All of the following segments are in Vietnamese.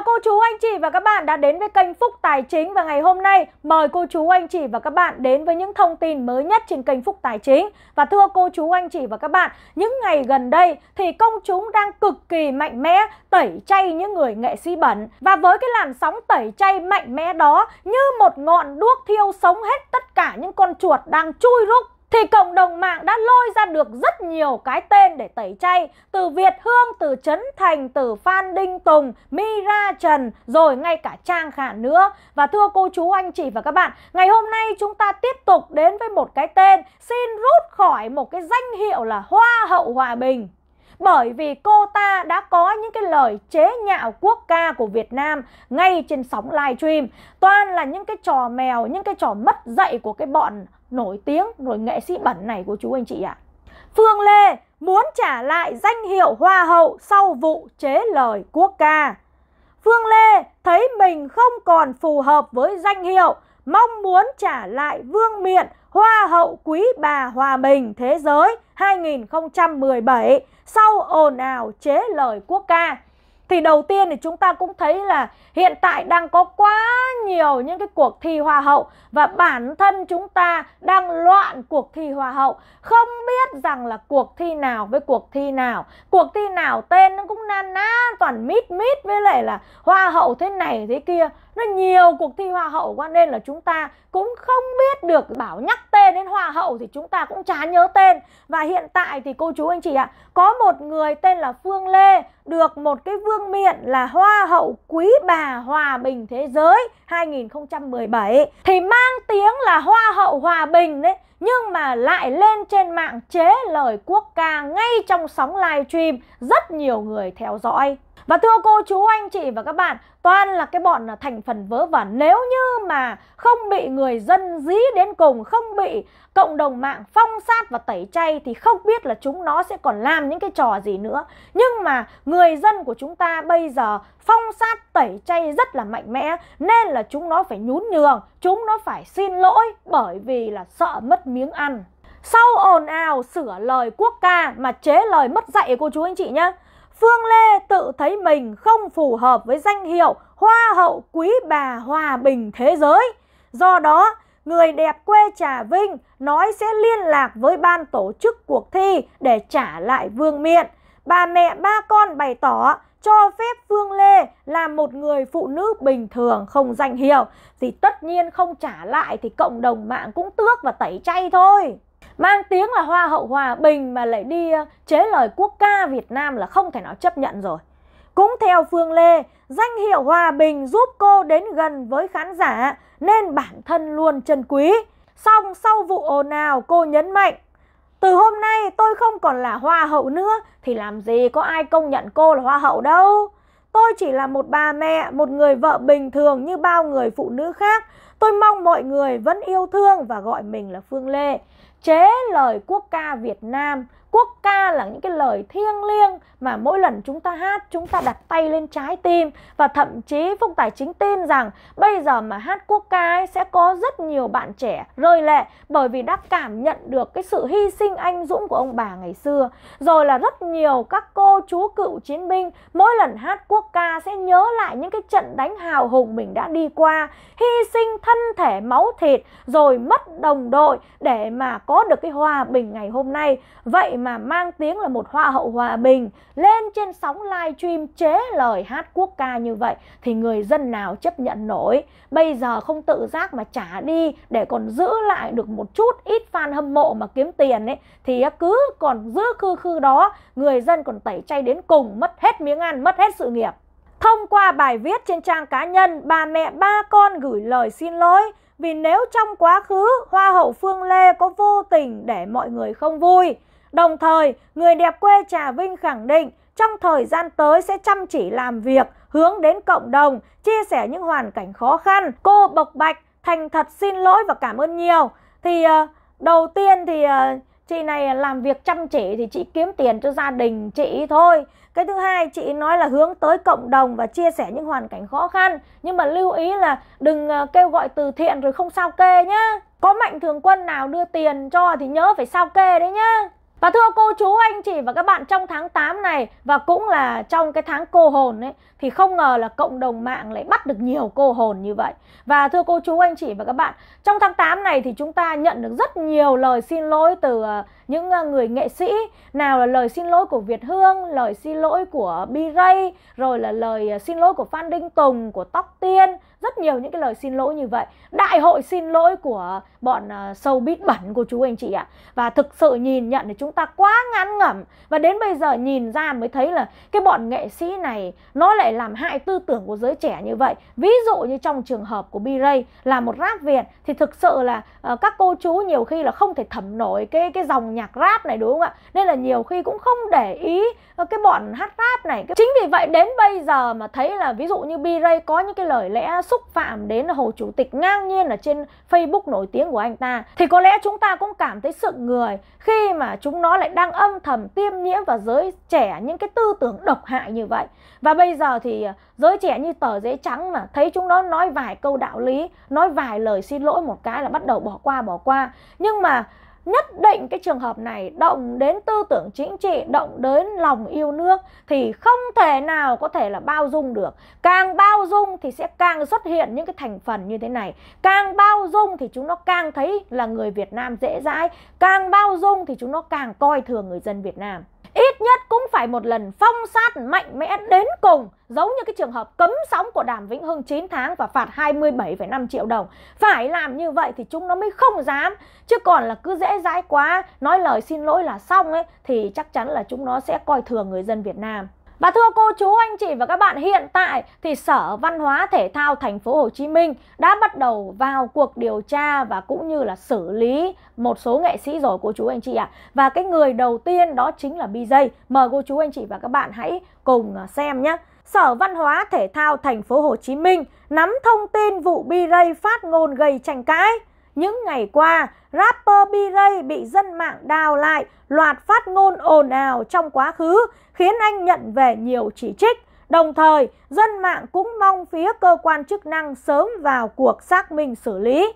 chào cô chú anh chị và các bạn đã đến với kênh Phúc Tài Chính và ngày hôm nay mời cô chú anh chị và các bạn đến với những thông tin mới nhất trên kênh Phúc Tài Chính. Và thưa cô chú anh chị và các bạn, những ngày gần đây thì công chúng đang cực kỳ mạnh mẽ tẩy chay những người nghệ sĩ bẩn và với cái làn sóng tẩy chay mạnh mẽ đó như một ngọn đuốc thiêu sống hết tất cả những con chuột đang chui rúc thì cộng đồng mạng đã lôi ra được rất nhiều cái tên để tẩy chay từ Việt Hương, từ Trấn Thành, từ Phan Đinh Tùng, Mira Trần rồi ngay cả Trang Khả nữa. Và thưa cô chú anh chị và các bạn ngày hôm nay chúng ta tiếp tục đến với một cái tên xin rút khỏi một cái danh hiệu là Hoa hậu Hòa Bình. Bởi vì cô ta đã có những cái lời chế nhạo quốc ca của Việt Nam ngay trên sóng livestream. Toàn là những cái trò mèo những cái trò mất dạy của cái bọn nổi tiếng rồi nghệ sĩ bẩn này của chú anh chị ạ. Phương Lê muốn trả lại danh hiệu Hoa hậu sau vụ chế lời quốc ca. Phương Lê thấy mình không còn phù hợp với danh hiệu, mong muốn trả lại vương miện Hoa hậu Quý bà Hòa bình Thế giới 2017 sau ồn ào chế lời quốc ca thì đầu tiên thì chúng ta cũng thấy là hiện tại đang có quá nhiều những cái cuộc thi hoa hậu và bản thân chúng ta đang loạn cuộc thi hoa hậu. Không biết rằng là cuộc thi nào với cuộc thi nào. Cuộc thi nào tên nó cũng na ná, toàn mít mít với lại là hoa hậu thế này thế kia. Nó nhiều cuộc thi hoa hậu qua nên là chúng ta cũng không biết được bảo nhắc tên đến hoa hậu thì chúng ta cũng chả nhớ tên. Và hiện tại thì cô chú anh chị ạ, có một người tên là Phương Lê, được một cái vương miện là hoa hậu quý bà hòa bình thế giới 2017 thì mang tiếng là hoa hậu hòa bình đấy nhưng mà lại lên trên mạng chế lời quốc ca ngay trong sóng live stream, rất nhiều người theo dõi. Và thưa cô chú, anh chị và các bạn, Toàn là cái bọn là thành phần vớ vẩn. Nếu như mà không bị người dân dí đến cùng, Không bị cộng đồng mạng phong sát và tẩy chay Thì không biết là chúng nó sẽ còn làm những cái trò gì nữa. Nhưng mà người dân của chúng ta bây giờ phong sát, tẩy chay rất là mạnh mẽ, Nên là chúng nó phải nhún nhường, Chúng nó phải xin lỗi bởi vì là sợ mất miếng ăn sau ồn ào sửa lời quốc ca mà chế lời mất dạy cô chú anh chị nhé Phương Lê tự thấy mình không phù hợp với danh hiệu Hoa hậu quý bà hòa bình thế giới. Do đó, người đẹp quê Trà Vinh nói sẽ liên lạc với ban tổ chức cuộc thi để trả lại vương miện. Bà mẹ ba con bày tỏ cho phép Phương Lê là một người phụ nữ bình thường không danh hiệu thì tất nhiên không trả lại thì cộng đồng mạng cũng tước và tẩy chay thôi mang tiếng là hoa hậu hòa bình mà lại đi ờ, chế lời quốc ca Việt Nam là không thể nào chấp nhận rồi. Cũng theo Phương Lê, danh hiệu hòa bình giúp cô đến gần với khán giả nên bản thân luôn trân quý. song sau vụ ồn ào cô nhấn mạnh từ hôm nay tôi không còn là hoa hậu nữa thì làm gì có ai công nhận cô là hoa hậu đâu. Tôi chỉ là một bà mẹ, một người vợ bình thường như bao người phụ nữ khác. Tôi mong mọi người vẫn yêu thương và gọi mình là Phương Lê chế lời quốc ca Việt Nam Quốc ca là những cái lời thiêng liêng mà mỗi lần chúng ta hát chúng ta đặt tay lên trái tim và thậm chí Phúc Tài Chính tin rằng bây giờ mà hát quốc ca ấy sẽ có rất nhiều bạn trẻ rơi lệ bởi vì đã cảm nhận được cái sự hy sinh anh dũng của ông bà ngày xưa. Rồi là rất nhiều các cô chú cựu chiến binh mỗi lần hát quốc ca sẽ nhớ lại những cái trận đánh hào hùng mình đã đi qua, hy sinh thân thể máu thịt rồi mất đồng đội để mà có được cái hòa bình ngày hôm nay. Vậy mà mang tiếng là một hoa hậu hòa bình lên trên sóng live stream chế lời hát quốc ca như vậy thì người dân nào chấp nhận nổi bây giờ không tự giác mà trả đi để còn giữ lại được một chút ít fan hâm mộ mà kiếm tiền ấy thì cứ còn giữ khư khư đó người dân còn tẩy chay đến cùng mất hết miếng ăn mất hết sự nghiệp Thông qua bài viết trên trang cá nhân, bà mẹ ba con gửi lời xin lỗi vì nếu trong quá khứ Hoa hậu Phương Lê có vô tình để mọi người không vui. Đồng thời, người đẹp quê Trà Vinh khẳng định trong thời gian tới sẽ chăm chỉ làm việc, hướng đến cộng đồng, chia sẻ những hoàn cảnh khó khăn. Cô bộc bạch, thành thật xin lỗi và cảm ơn nhiều. Thì uh, đầu tiên thì uh, chị này làm việc chăm chỉ thì chị kiếm tiền cho gia đình chị thôi. Cái thứ hai chị nói là hướng tới cộng đồng và chia sẻ những hoàn cảnh khó khăn. Nhưng mà lưu ý là đừng uh, kêu gọi từ thiện rồi không sao kê nhá. Có mạnh thường quân nào đưa tiền cho thì nhớ phải sao kê đấy nhá. Và thưa cô chú anh chị và các bạn trong tháng 8 này và cũng là trong cái tháng cô hồn ấy thì không ngờ là cộng đồng mạng lại bắt được nhiều cô hồn như vậy. Và thưa cô chú anh chị và các bạn, trong tháng 8 này thì chúng ta nhận được rất nhiều lời xin lỗi từ ờ, những ờ, người nghệ sĩ, nào là lời xin lỗi của Việt Hương, lời xin lỗi của B-Ray, rồi là lời ờ, xin lỗi của Phan Đinh Tùng, của Tóc Tiên, rất nhiều những cái lời xin lỗi như vậy. Đại hội xin lỗi của bọn showbiz bẩn của chú anh chị ạ. Và thực sự nhìn nhận thì chúng ta quá ngán ngẩm. Và đến bây giờ nhìn ra mới thấy là cái bọn nghệ sĩ này nó lại làm hại tư tưởng của giới trẻ như vậy. Ví dụ như trong trường hợp của B-Ray là một rap Việt thì thực sự là uh, các cô chú nhiều khi là không thể thẩm nổi cái cái dòng nhạc rap này đúng không ạ? Nên là nhiều khi cũng không để ý uh, cái bọn hát rap này. Chính vì vậy đến bây giờ mà thấy là ví dụ như B-Ray có những cái lời lẽ xúc phạm đến hồ chủ tịch ngang nhiên ở trên Facebook nổi tiếng của anh ta thì có lẽ chúng ta cũng cảm thấy sự người khi mà chúng nó lại đang âm thầm tiêm nhiễm vào giới trẻ, những cái tư tưởng độc hại như vậy. Và bây giờ thì à, giới trẻ như tờ giấy trắng mà thấy chúng nó nói vài câu đạo lý, nói vài lời xin lỗi một cái là bắt đầu bỏ qua bỏ qua. Nhưng mà nhất định cái trường hợp này động đến tư tưởng chính trị, động đến lòng yêu nước thì không thể nào có thể là bao dung được. Càng bao dung thì sẽ càng xuất hiện những cái thành phần như thế này. Càng bao dung thì chúng nó càng thấy là người Việt Nam dễ dãi, càng bao dung thì chúng nó càng coi thường người dân Việt Nam ít nhất cũng phải một lần phong sát mạnh mẽ đến cùng giống như cái trường hợp cấm sóng của Đàm Vĩnh Hưng 9 tháng và phạt 27,5 triệu đồng. Phải làm như vậy thì chúng nó mới không dám. Chứ còn là cứ dễ dãi quá, nói lời xin lỗi là xong ấy thì chắc chắn là chúng nó sẽ coi thường người dân Việt Nam. Và thưa cô chú anh chị và các bạn, hiện tại thì Sở Văn hóa Thể thao Thành phố Hồ Chí Minh đã bắt đầu vào cuộc điều tra và cũng như là xử lý một số nghệ sĩ rồi cô chú anh chị ạ. À. Và cái người đầu tiên đó chính là BJ. Mời cô chú anh chị và các bạn hãy cùng à, xem nhé. Sở Văn hóa Thể thao Thành phố Hồ Chí Minh nắm thông tin vụ B-Ray phát ngôn gây tranh cãi. Những ngày qua, rapper B-Ray bị dân mạng đào lại loạt phát ngôn ồn ào trong quá khứ khiến anh nhận về nhiều chỉ trích. Đồng thời, dân mạng cũng mong phía cơ quan chức năng sớm vào cuộc xác minh xử lý.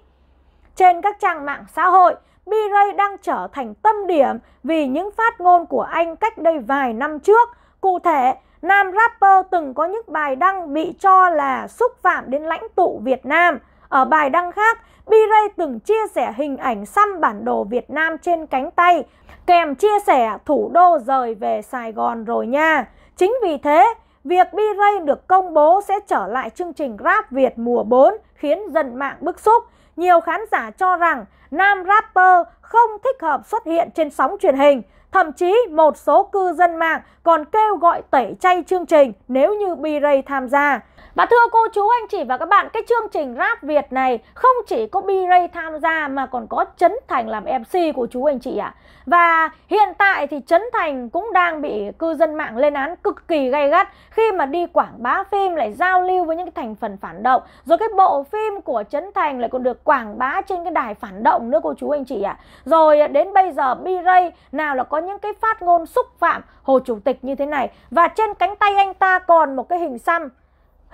Trên các trang mạng xã hội, B-Ray đang trở thành tâm điểm vì những phát ngôn của anh cách đây vài năm trước. Cụ thể, nam rapper từng có những bài đăng bị cho là xúc phạm đến lãnh tụ Việt Nam. Ở bài đăng khác, B-Ray từng chia sẻ hình ảnh xăm bản đồ Việt Nam trên cánh tay, kèm chia sẻ thủ đô rời về Sài Gòn rồi nha. Chính vì thế, việc B-Ray được công bố sẽ trở lại chương trình Rap Việt mùa 4 khiến dân mạng bức xúc. Nhiều khán giả cho rằng nam rapper không thích hợp xuất hiện trên sóng truyền hình. Thậm chí một số cư dân mạng còn kêu gọi tẩy chay chương trình nếu như B-Ray tham gia. Và thưa cô chú anh chị và các bạn, cái chương trình Rap Việt này không chỉ có B-Ray tham gia mà còn có Trấn Thành làm MC của chú anh chị ạ. À. Và hiện tại thì Trấn Thành cũng đang bị cư dân mạng lên án cực kỳ gay gắt khi mà đi quảng bá phim lại giao lưu với những cái thành phần phản động. Rồi cái bộ phim của Trấn Thành lại còn được quảng bá trên cái đài phản động nữa cô chú anh chị ạ. À. Rồi đến bây giờ B-Ray nào là có những cái phát ngôn xúc phạm Hồ Chủ tịch như thế này. Và trên cánh tay anh ta còn một cái hình xăm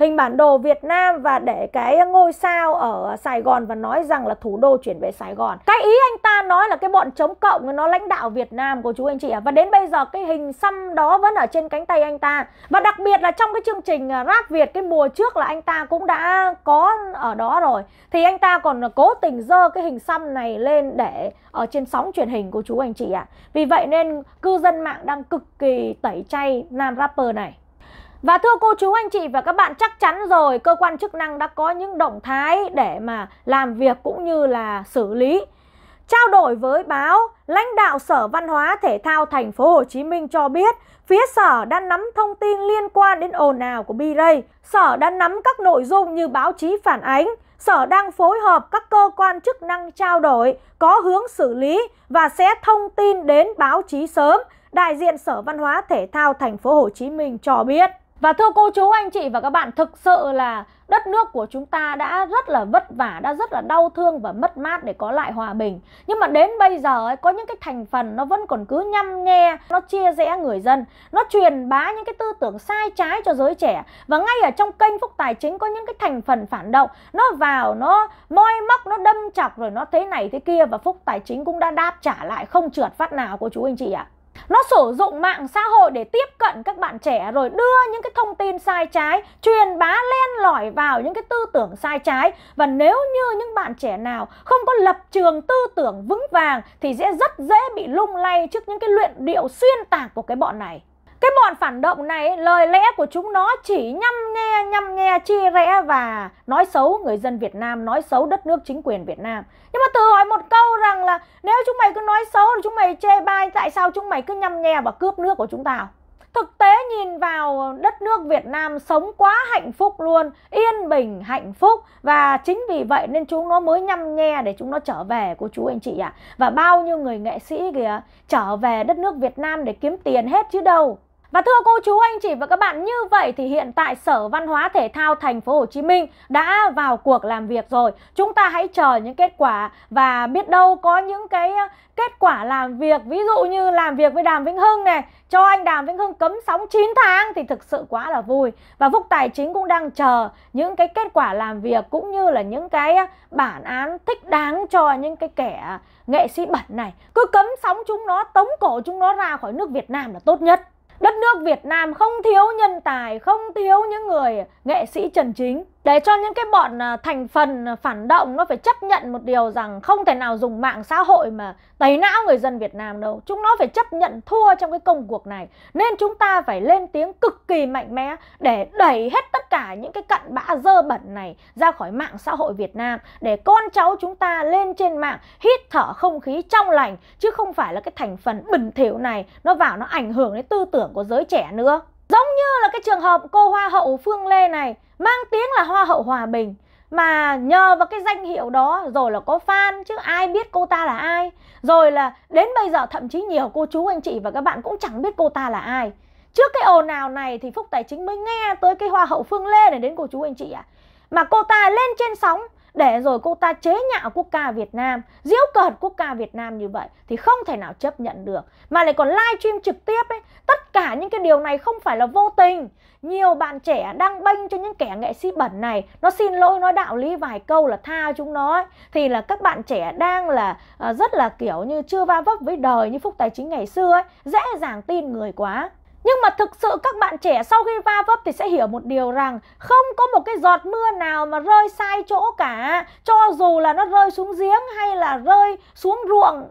hình bản đồ Việt Nam và để cái ngôi sao ở Sài Gòn và nói rằng là thủ đô chuyển về Sài Gòn. Cái ý anh ta nói là cái bọn chống cộng nó lãnh đạo Việt Nam của chú anh chị ạ. À. Và đến bây giờ cái hình xăm đó vẫn ở trên cánh tay anh ta. Và đặc biệt là trong cái chương trình à, Rap Việt, cái mùa trước là anh ta cũng đã có ở đó rồi. Thì anh ta còn cố tình dơ cái hình xăm này lên để ở trên sóng truyền hình của chú anh chị ạ. À. Vì vậy nên cư dân mạng đang cực kỳ tẩy chay nam rapper này. Và thưa cô chú anh chị và các bạn chắc chắn rồi cơ quan chức năng đã có những động thái để mà làm việc cũng như là xử lý. Trao đổi với báo, lãnh đạo Sở Văn hóa Thể thao Thành phố Hồ Chí Minh cho biết phía Sở đã nắm thông tin liên quan đến ồn ào của B-Ray. Sở đã nắm các nội dung như báo chí phản ánh, Sở đang phối hợp các cơ quan chức năng trao đổi, có hướng xử lý và sẽ thông tin đến báo chí sớm. Đại diện Sở Văn hóa Thể thao Thành phố Hồ Chí Minh cho biết. Và thưa cô chú anh chị và các bạn, thực sự là đất nước của chúng ta đã rất là vất vả, đã rất là đau thương và mất mát để có lại hòa bình. Nhưng mà đến bây giờ ấy, có những cái thành phần nó vẫn còn cứ nhăm nhe, nó chia rẽ người dân, nó truyền bá những cái tư tưởng sai trái cho giới trẻ. Và ngay ở trong kênh Phúc Tài Chính có những cái thành phần phản động, nó vào, nó moi móc, nó đâm chọc rồi nó thế này thế kia và Phúc Tài Chính cũng đã đáp trả lại không trượt phát nào cô chú anh chị ạ. À. Nó sử dụng mạng xã hội để tiếp cận các bạn trẻ rồi đưa những cái thông tin sai trái, truyền bá len lỏi vào những cái tư tưởng sai trái. Và nếu như những bạn trẻ nào không có lập trường tư tưởng vững vàng thì sẽ rất dễ bị lung lay trước những cái luyện điệu xuyên tạc của cái bọn này. Cái bọn phản động này, lời lẽ của chúng nó chỉ nhăm nghe, nhăm nghe, chia rẽ và nói xấu người dân Việt Nam, nói xấu đất nước chính quyền Việt Nam. Nhưng mà tự hỏi một câu rằng là nếu chúng mày cứ nói xấu, chúng mày chê bai, tại sao chúng mày cứ nhăm nghe và cướp nước của chúng ta? Thực tế nhìn vào đất nước Việt Nam sống quá hạnh phúc luôn, yên bình, hạnh phúc và chính vì vậy nên chúng nó mới nhăm nhe để chúng nó trở về cô chú anh chị ạ. À. Và bao nhiêu người nghệ sĩ kìa trở về đất nước Việt Nam để kiếm tiền hết chứ đâu. Và thưa cô chú anh chị và các bạn, như vậy thì hiện tại Sở Văn hóa Thể thao Thành phố Hồ Chí Minh đã vào cuộc làm việc rồi. Chúng ta hãy chờ những kết quả và biết đâu có những cái ờ, kết quả làm việc, ví dụ như làm việc với Đàm Vĩnh Hưng này, cho anh Đàm Vĩnh Hưng cấm sóng 9 tháng thì thực sự quá là vui. Và Phúc Tài Chính cũng đang chờ những cái kết quả làm việc cũng như là những cái ờ, bản án thích đáng cho những cái kẻ ờ, nghệ sĩ bẩn này. Cứ cấm sóng chúng nó, tống cổ chúng nó ra khỏi nước Việt Nam là tốt nhất. Đất nước Việt Nam không thiếu nhân tài, không thiếu những người nghệ sĩ trần chính để cho những cái bọn à, thành phần à, phản động nó phải chấp nhận một điều rằng không thể nào dùng mạng xã hội mà tẩy não người dân Việt Nam đâu. Chúng nó phải chấp nhận thua trong cái công cuộc này. Nên chúng ta phải lên tiếng cực kỳ mạnh mẽ để đẩy hết tất cả những cái cặn bã dơ bẩn này ra khỏi mạng xã hội Việt Nam để con cháu chúng ta lên trên mạng, hít thở không khí trong lành, chứ không phải là cái thành phần bẩn thỉu này nó vào nó ảnh hưởng đến tư tưởng của giới trẻ nữa. Giống như là cái trường hợp cô Hoa hậu Phương Lê này, mang tiếng là Hoa hậu Hòa Bình. Mà nhờ vào cái danh hiệu đó, rồi là có fan, chứ ai biết cô ta là ai. Rồi là đến bây giờ thậm chí nhiều cô chú anh chị và các bạn cũng chẳng biết cô ta là ai. Trước cái ồn nào này thì phúc tài chính mới nghe tới cái hoa hậu phương lê này đến cô chú anh chị ạ. À. mà cô ta lên trên sóng để rồi cô ta chế nhạo quốc ca Việt Nam, diễu cợt quốc ca Việt Nam như vậy thì không thể nào chấp nhận được. Mà lại còn live stream trực tiếp ấy, tất cả những cái điều này không phải là vô tình. Nhiều bạn trẻ đang bênh cho những kẻ nghệ sĩ bẩn này, nó xin lỗi nói đạo lý vài câu là tha chúng nó ấy. thì là các bạn trẻ đang là ờ, rất là kiểu như chưa va vấp với đời như Phúc Tài Chính ngày xưa ấy, dễ dàng tin người quá. Nhưng mà thực sự các bạn trẻ sau khi va vấp thì sẽ hiểu một điều rằng không có một cái giọt mưa nào mà rơi sai chỗ cả. Cho dù là nó rơi xuống giếng hay là rơi xuống ruộng,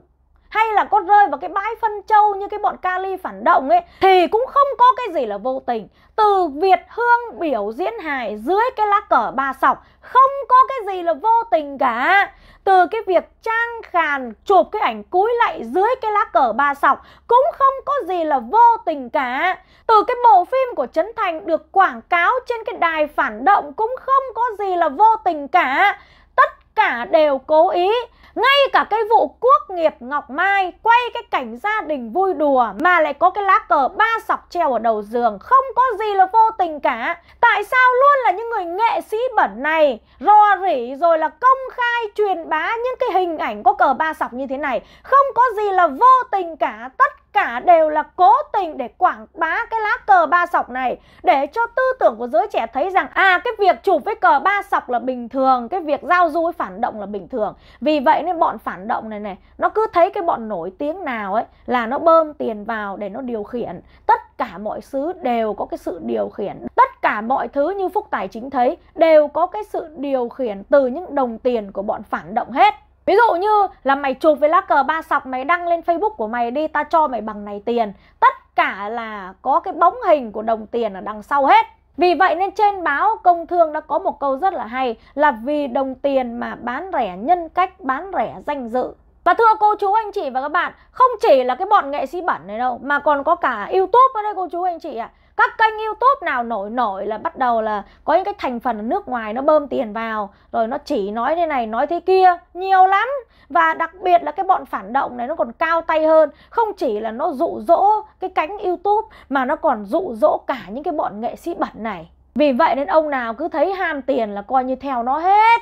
hay là có rơi vào cái bãi phân châu như cái bọn kali phản động ấy, thì cũng không có cái gì là vô tình. Từ Việt Hương, biểu diễn hài dưới cái lá cờ ba sọc, không có cái gì là vô tình cả. Từ cái việc trang khàn, chụp cái ảnh cúi lạy dưới cái lá cờ ba sọc cũng không có gì là vô tình cả. Từ cái bộ phim của Trấn Thành được quảng cáo trên cái đài phản động cũng không có gì là vô tình cả. Tất cả đều cố ý ngay cả cái vụ quốc nghiệp Ngọc Mai quay cái cảnh gia đình vui đùa mà lại có cái lá cờ ba sọc treo ở đầu giường, không có gì là vô tình cả. Tại sao luôn là những người nghệ sĩ bẩn này, rò rỉ rồi là công khai truyền bá những cái hình ảnh có cờ ba sọc như thế này không có gì là vô tình cả tất cả đều là cố tình để quảng bá cái lá cờ ba sọc này, để cho tư tưởng của giới trẻ thấy rằng à cái việc chụp với cờ ba sọc là bình thường, cái việc giao du với phản động là bình thường. Vì vậy nên bọn phản động này này, nó cứ thấy cái bọn nổi tiếng nào ấy là nó bơm tiền vào để nó điều khiển. Tất cả mọi thứ đều có cái sự điều khiển. Tất cả mọi thứ như phúc tài chính thấy đều có cái sự điều khiển từ những đồng tiền của bọn phản động hết. Ví dụ như là mày chụp với lá cờ ba sọc mày đăng lên Facebook của mày đi ta cho mày bằng này tiền. Tất cả là có cái bóng hình của đồng tiền ở đằng sau hết. Vì vậy nên trên báo công thương đã có một câu rất là hay là vì đồng tiền mà bán rẻ nhân cách, bán rẻ danh dự. Và thưa cô chú anh chị và các bạn, không chỉ là cái bọn nghệ sĩ bẩn này đâu mà còn có cả YouTube ở đây cô chú anh chị ạ. À các kênh youtube nào nổi nổi là bắt đầu là có những cái thành phần nước ngoài nó bơm tiền vào, rồi nó chỉ nói thế này, nói thế kia, nhiều lắm. Và đặc biệt là cái bọn phản động này nó còn cao tay hơn. Không chỉ là nó dụ dỗ cái cánh youtube, mà nó còn dụ dỗ cả những cái bọn nghệ sĩ bẩn này. Vì vậy nên ông nào cứ thấy ham tiền là coi như theo nó hết.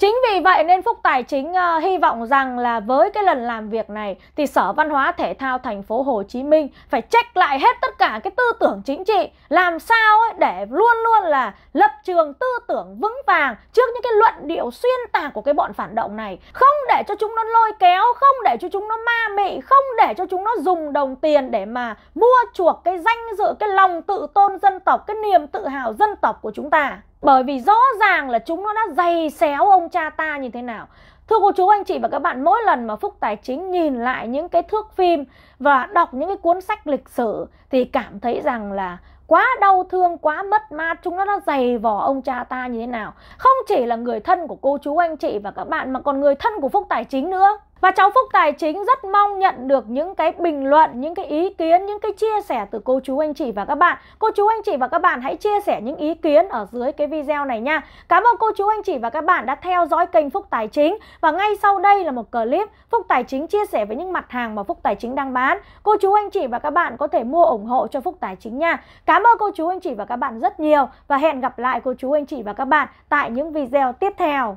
Chính vì vậy nên Phúc Tài Chính uh, hy vọng rằng là với cái lần làm việc này thì Sở Văn hóa Thể thao thành phố Hồ Chí Minh phải check lại hết tất cả cái tư tưởng chính trị làm sao ấy để luôn luôn là lập trường tư tưởng vững vàng trước những cái luận điệu xuyên tạc của cái bọn phản động này, không để cho chúng nó lôi kéo, không để cho chúng nó ma mị, không để cho chúng nó dùng đồng tiền để mà mua chuộc cái danh dự, cái lòng tự tôn dân tộc, cái niềm tự hào dân tộc của chúng ta. Bởi vì rõ ràng là chúng nó đã dày xéo ông cha ta như thế nào Thưa cô chú anh chị và các bạn, mỗi lần mà Phúc Tài Chính nhìn lại những cái thước phim và đọc những cái cuốn sách lịch sử thì cảm thấy rằng là quá đau thương, quá mất mát, chúng nó đã dày vò ông cha ta như thế nào. Không chỉ là người thân của cô chú anh chị và các bạn mà còn người thân của Phúc Tài Chính nữa. Và cháu Phúc Tài Chính rất mong nhận được những cái bình luận, những cái ý kiến, những cái chia sẻ từ cô chú anh chị và các bạn. Cô chú anh chị và các bạn hãy chia sẻ những ý kiến ở dưới cái video này nha. Cảm ơn cô chú anh chị và các bạn đã theo dõi kênh Phúc Tài Chính. Và ngay sau đây là một clip Phúc Tài Chính chia sẻ với những mặt hàng mà Phúc Tài Chính đang bán. Cô chú anh chị và các bạn có thể mua ủng hộ cho Phúc Tài Chính nha. Cảm ơn cô chú anh chị và các bạn rất nhiều và hẹn gặp lại cô chú anh chị và các bạn tại những video tiếp theo.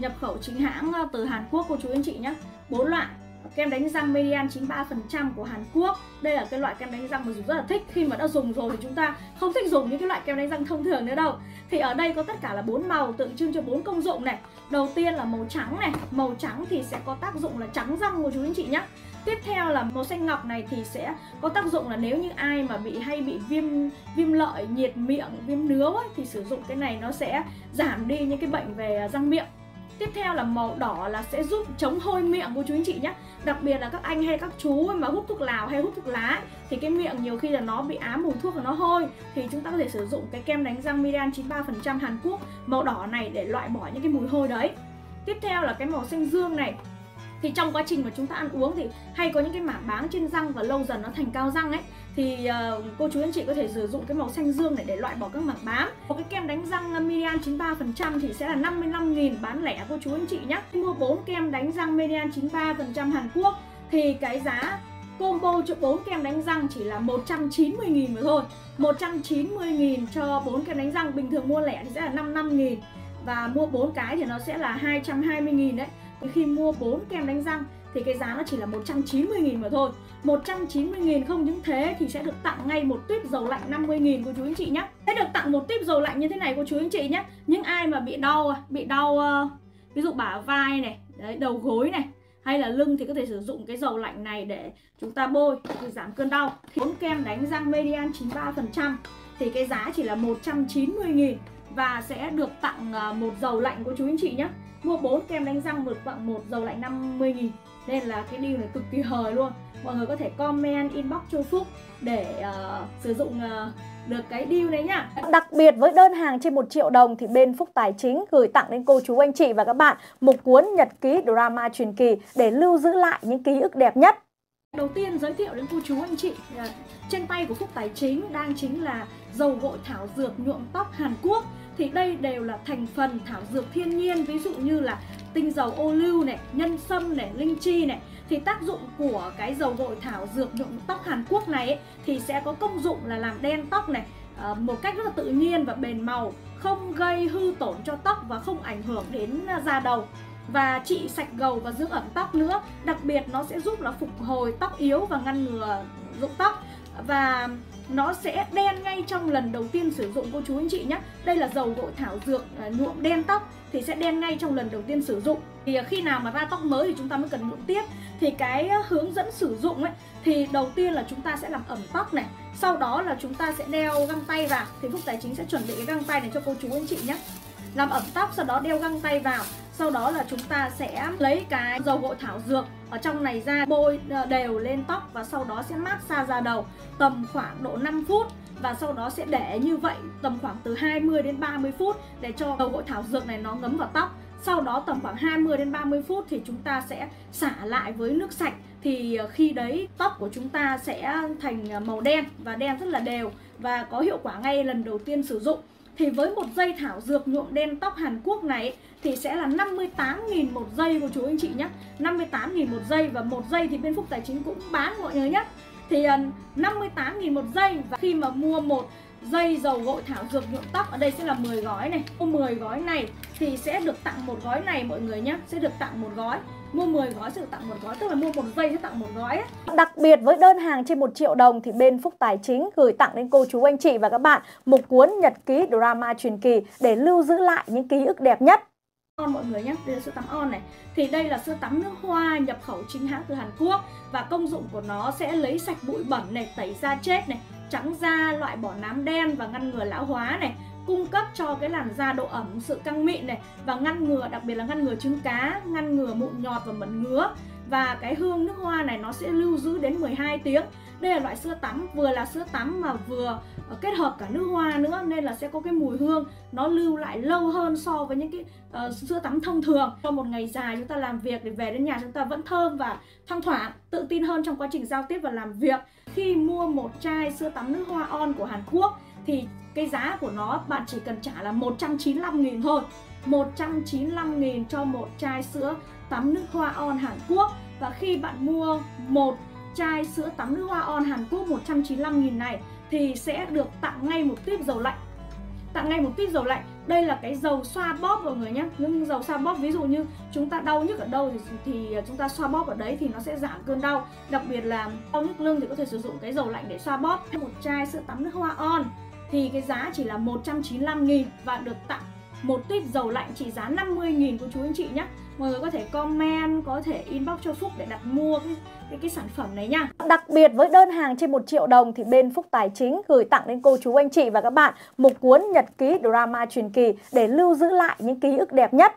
Nhập khẩu chính hãng ờ, từ Hàn Quốc cô chú anh chị nhé bốn loại kem đánh răng Median 93% của Hàn Quốc. Đây là cái loại kem đánh răng mà dùng rất là thích khi mà đã dùng rồi thì chúng ta không thích dùng những cái loại kem đánh răng thông thường nữa đâu. Thì ở đây có tất cả là bốn màu tượng trưng cho bốn công dụng này. Đầu tiên là màu trắng này. Màu trắng thì sẽ có tác dụng là trắng răng của chú anh chị nhé tiếp theo là màu xanh ngọc này thì sẽ có tác dụng là nếu như ai mà bị hay bị viêm viêm lợi nhiệt miệng viêm nướu ấy, thì sử dụng cái này nó sẽ giảm đi những cái bệnh về răng miệng. Tiếp theo là màu đỏ là sẽ giúp chống hôi miệng của chú anh chị nhé. Đặc biệt là các anh hay các chú mà hút thuốc lào hay hút thuốc lá Thì cái miệng nhiều khi là nó bị ám mùi thuốc và nó hôi Thì chúng ta có thể sử dụng cái kem đánh răng Miran 93% Hàn Quốc Màu đỏ này để loại bỏ những cái mùi hôi đấy. Tiếp theo là cái màu xanh dương này thì trong quá trình mà chúng ta ăn uống thì hay có những cái mảng bám trên răng và lâu dần nó thành cao răng ấy. Thì uh, cô chú anh chị có thể sử dụng cái màu xanh dương này để loại bỏ các mảng bám một cái kem đánh răng Median 93% thì sẽ là 55.000 bán lẻ cô chú anh chị nhé mua 4 kem đánh răng Median 93% Hàn Quốc thì cái giá combo cho 4 kem đánh răng chỉ là 190.000 mà thôi. 190.000 cho 4 kem đánh răng bình thường mua lẻ thì sẽ là 55.000 và mua 4 cái thì nó sẽ là 220.000 đấy khi mua 4 kem đánh răng thì cái giá nó chỉ là 190.000 mà thôi. 190.000 không những thế thì sẽ được tặng ngay một tuyếp dầu lạnh 50.000 của chú anh chị nhé Sẽ được tặng một tuyếp dầu lạnh như thế này của chú anh chị nhé Những ai mà bị đau, bị đau uh, ví dụ bả vai này, đấy, đầu gối này hay là lưng thì có thể sử dụng cái dầu lạnh này để chúng ta bôi để giảm cơn đau. 4 kem đánh răng Median 93% thì cái giá chỉ là 190.000 và sẽ được tặng ờ, một dầu lạnh của chú anh chị nhé mua 4 kem đánh răng một tặng một dầu lạnh 50 nghìn. Nên là cái deal này cực kỳ hời luôn. Mọi người có thể comment inbox cho Phúc để uh, sử dụng uh, được cái deal này nhá. Đặc biệt với đơn hàng trên 1 triệu đồng thì bên Phúc Tài Chính gửi tặng đến cô chú anh chị và các bạn một cuốn nhật ký drama truyền kỳ để lưu giữ lại những ký ức đẹp nhất. Đầu tiên giới thiệu đến cô chú anh chị à, trên tay của Phúc Tài Chính đang chính là dầu gội thảo dược nhuộm tóc Hàn Quốc. Thì đây đều là thành phần thảo dược thiên nhiên ví dụ như là tinh dầu ô lưu này, nhân sâm này, linh chi này. Thì tác dụng của cái dầu gội thảo dược nhuộm tóc Hàn Quốc này ấy, thì sẽ có công dụng là làm đen tóc này à, một cách rất là tự nhiên và bền màu không gây hư tổn cho tóc và không ảnh hưởng đến à, da đầu và trị sạch gầu và dưỡng ẩm tóc nữa. Đặc biệt nó sẽ giúp nó phục hồi tóc yếu và ngăn ngừa rụng tóc. Và nó sẽ đen ngay trong lần đầu tiên sử dụng, cô chú anh chị nhé. Đây là dầu gội thảo dược à, nhuộm đen tóc thì sẽ đen ngay trong lần đầu tiên sử dụng. Thì à, khi nào mà ra tóc mới thì chúng ta mới cần nhuộm tiếp. Thì cái à, hướng dẫn sử dụng ấy, thì đầu tiên là chúng ta sẽ làm ẩm tóc này. Sau đó là chúng ta sẽ đeo găng tay vào. Thì phúc tài chính sẽ chuẩn bị cái găng tay này cho cô chú anh chị nhé làm ẩm tóc, sau đó đeo găng tay vào. Sau đó là chúng ta sẽ lấy cái dầu gội thảo dược ở trong này ra, bôi ờ, đều lên tóc và sau đó sẽ mát xa ra đầu tầm khoảng độ 5 phút. Và sau đó sẽ để như vậy tầm khoảng từ 20 đến 30 phút để cho dầu gội thảo dược này nó ngấm vào tóc. Sau đó tầm khoảng 20 đến 30 phút thì chúng ta sẽ xả lại với nước sạch. Thì ờ, khi đấy tóc của chúng ta sẽ thành ờ, màu đen và đen rất là đều và có hiệu quả ngay lần đầu tiên sử dụng thì với một dây thảo dược nhuộm đen tóc Hàn Quốc này thì sẽ là 58.000 một dây của chú anh chị nhé 58.000 một dây và một dây thì bên Phúc Tài Chính cũng bán mọi người nhé thì ờ, 58.000 một dây và khi mà mua một dây dầu gội thảo dược nhuộm tóc ở đây sẽ là 10 gói này. Mua 10 gói này thì sẽ được tặng một gói này mọi người nhé sẽ được tặng một gói. Mua 10 gói sẽ được tặng một gói tức là mua một dây sẽ tặng một gói ấy. Đặc biệt với đơn hàng trên 1 triệu đồng thì bên Phúc Tài Chính gửi tặng đến cô chú anh chị và các bạn một cuốn nhật ký drama truyền kỳ để lưu giữ lại những ký ức đẹp nhất. On mọi người nhé đây là sữa tắm on này. Thì đây là sữa tắm nước hoa nhập khẩu chính hãng từ Hàn Quốc và công dụng của nó sẽ lấy sạch bụi bẩn này tẩy da chết này trắng da, loại bỏ nám đen và ngăn ngừa lão hóa này, cung cấp cho cái làn da độ ẩm sự căng mịn này và ngăn ngừa, đặc biệt là ngăn ngừa trứng cá, ngăn ngừa mụn nhọt và mẩn ngứa. Và cái hương nước hoa này nó sẽ lưu giữ đến 12 tiếng đây là loại sữa tắm vừa là sữa tắm mà vừa ờ, kết hợp cả nước hoa nữa nên là sẽ có cái mùi hương nó lưu lại lâu hơn so với những cái uh, sữa tắm thông thường. Sau một ngày dài chúng ta làm việc để về đến nhà chúng ta vẫn thơm và thoang thoảng tự tin hơn trong quá trình giao tiếp và làm việc. Khi mua một chai sữa tắm nước hoa on của Hàn Quốc thì cái giá của nó bạn chỉ cần trả là 195.000 thôi. 195.000 cho một chai sữa tắm nước hoa on Hàn Quốc. Và khi bạn mua một chai sữa tắm nước hoa on Hàn Quốc 195.000 này thì sẽ được tặng ngay một tuyếp dầu lạnh. Tặng ngay một tuyếp dầu lạnh. Đây là cái dầu xoa bóp mọi người nhé. Nhưng dầu xoa bóp ví dụ như chúng ta đau nhức ở đâu thì, thì chúng ta xoa bóp ở đấy thì nó sẽ giảm cơn đau. Đặc biệt là đau nhức lưng thì có thể sử dụng cái dầu lạnh để xoa bóp. Một chai sữa tắm nước hoa on thì cái giá chỉ là 195.000 và được tặng một tuyếp dầu lạnh trị giá 50.000 của chú anh chị nhé mọi người có thể comment có thể inbox cho Phúc để đặt mua cái cái, cái sản phẩm này nha Đặc biệt với đơn hàng trên 1 triệu đồng thì bên Phúc Tài Chính gửi tặng đến cô chú anh chị và các bạn một cuốn nhật ký drama truyền kỳ để lưu giữ lại những ký ức đẹp nhất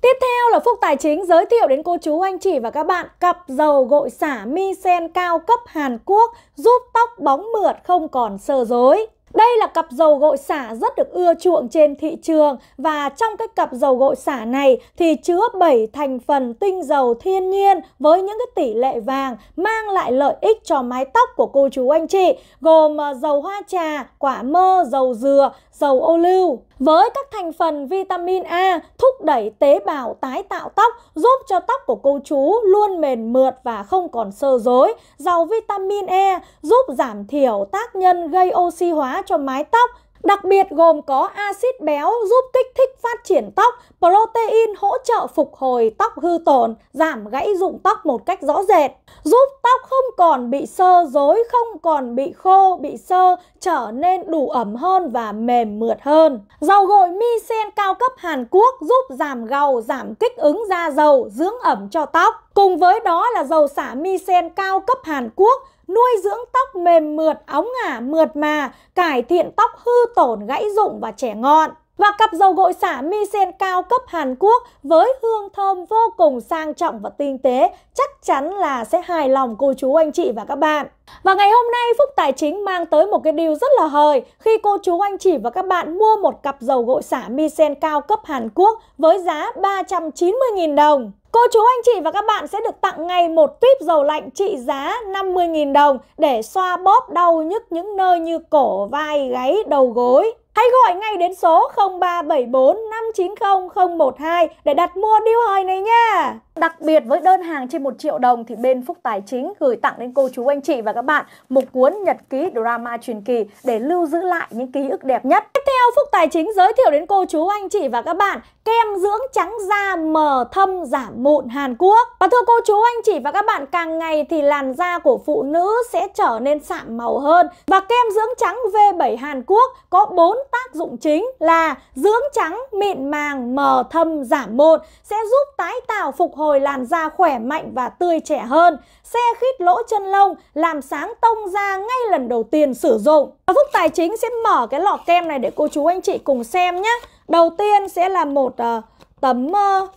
Tiếp theo là Phúc Tài Chính giới thiệu đến cô chú anh chị và các bạn cặp dầu gội xả mi sen cao cấp Hàn Quốc giúp tóc bóng mượt không còn sờ rối. Đây là cặp dầu gội xả rất được ưa chuộng trên thị trường và trong cái cặp dầu gội xả này thì chứa 7 thành phần tinh dầu thiên nhiên với những cái tỷ lệ vàng mang lại lợi ích cho mái tóc của cô chú anh chị gồm ờ, dầu hoa trà, quả mơ, dầu dừa, dầu ô lưu. Với các thành phần vitamin A thúc đẩy tế bào tái tạo tóc, giúp cho tóc của cô chú luôn mềm mượt và không còn sơ rối. Giàu vitamin E giúp giảm thiểu tác nhân gây oxy hóa cho mái tóc, Đặc biệt gồm có axit béo giúp kích thích phát triển tóc, protein hỗ trợ phục hồi tóc hư tổn, giảm gãy rụng tóc một cách rõ rệt, giúp tóc không còn bị sơ rối, không còn bị khô, bị sơ, trở nên đủ ẩm hơn và mềm mượt hơn. Dầu gội mi sen cao cấp Hàn Quốc giúp giảm gầu, giảm kích ứng da dầu, dưỡng ẩm cho tóc. Cùng với đó là dầu xả mi sen cao cấp Hàn Quốc nuôi dưỡng tóc mềm mượt, óng ả, mượt mà, cải thiện tóc hư tổn, gãy rụng và trẻ ngọn. Và cặp dầu gội xả mi sen cao cấp Hàn Quốc với hương thơm vô cùng sang trọng và tinh tế chắc chắn là sẽ hài lòng cô chú anh chị và các bạn. Và ngày hôm nay Phúc Tài Chính mang tới một cái điều rất là hời khi cô chú anh chị và các bạn mua một cặp dầu gội xả mi sen cao cấp Hàn Quốc với giá 390.000 đồng. Cô chú anh chị và các bạn sẽ được tặng ngay một tuyếp dầu lạnh trị giá 50.000 đồng để xoa bóp đau nhức những nơi như cổ, vai, gáy, đầu gối. Hãy gọi ngay đến số 0374 590 012 để đặt mua điêu hời này nha. Đặc biệt với đơn hàng trên 1 triệu đồng thì bên Phúc Tài Chính gửi tặng đến cô chú anh chị và các bạn một cuốn nhật ký drama truyền kỳ để lưu giữ lại những ký ức đẹp nhất. Tiếp theo Phúc Tài Chính giới thiệu đến cô chú anh chị và các bạn kem dưỡng trắng da mờ thâm giảm mụn Hàn Quốc. Và thưa cô chú anh chị và các bạn càng ngày thì làn da của phụ nữ sẽ trở nên sạm màu hơn và kem dưỡng trắng V7 Hàn Quốc có 4 tác dụng chính là dưỡng trắng, mịn màng, mờ thâm, giảm mụn sẽ giúp tái tạo phục hồi làn da khỏe mạnh và tươi trẻ hơn, xe khít lỗ chân lông, làm sáng tông da ngay lần đầu tiên sử dụng. Và Phúc Tài Chính sẽ mở cái lọ kem này để cô chú anh chị cùng xem nhé. Đầu tiên sẽ là một uh, tấm ờ, uh,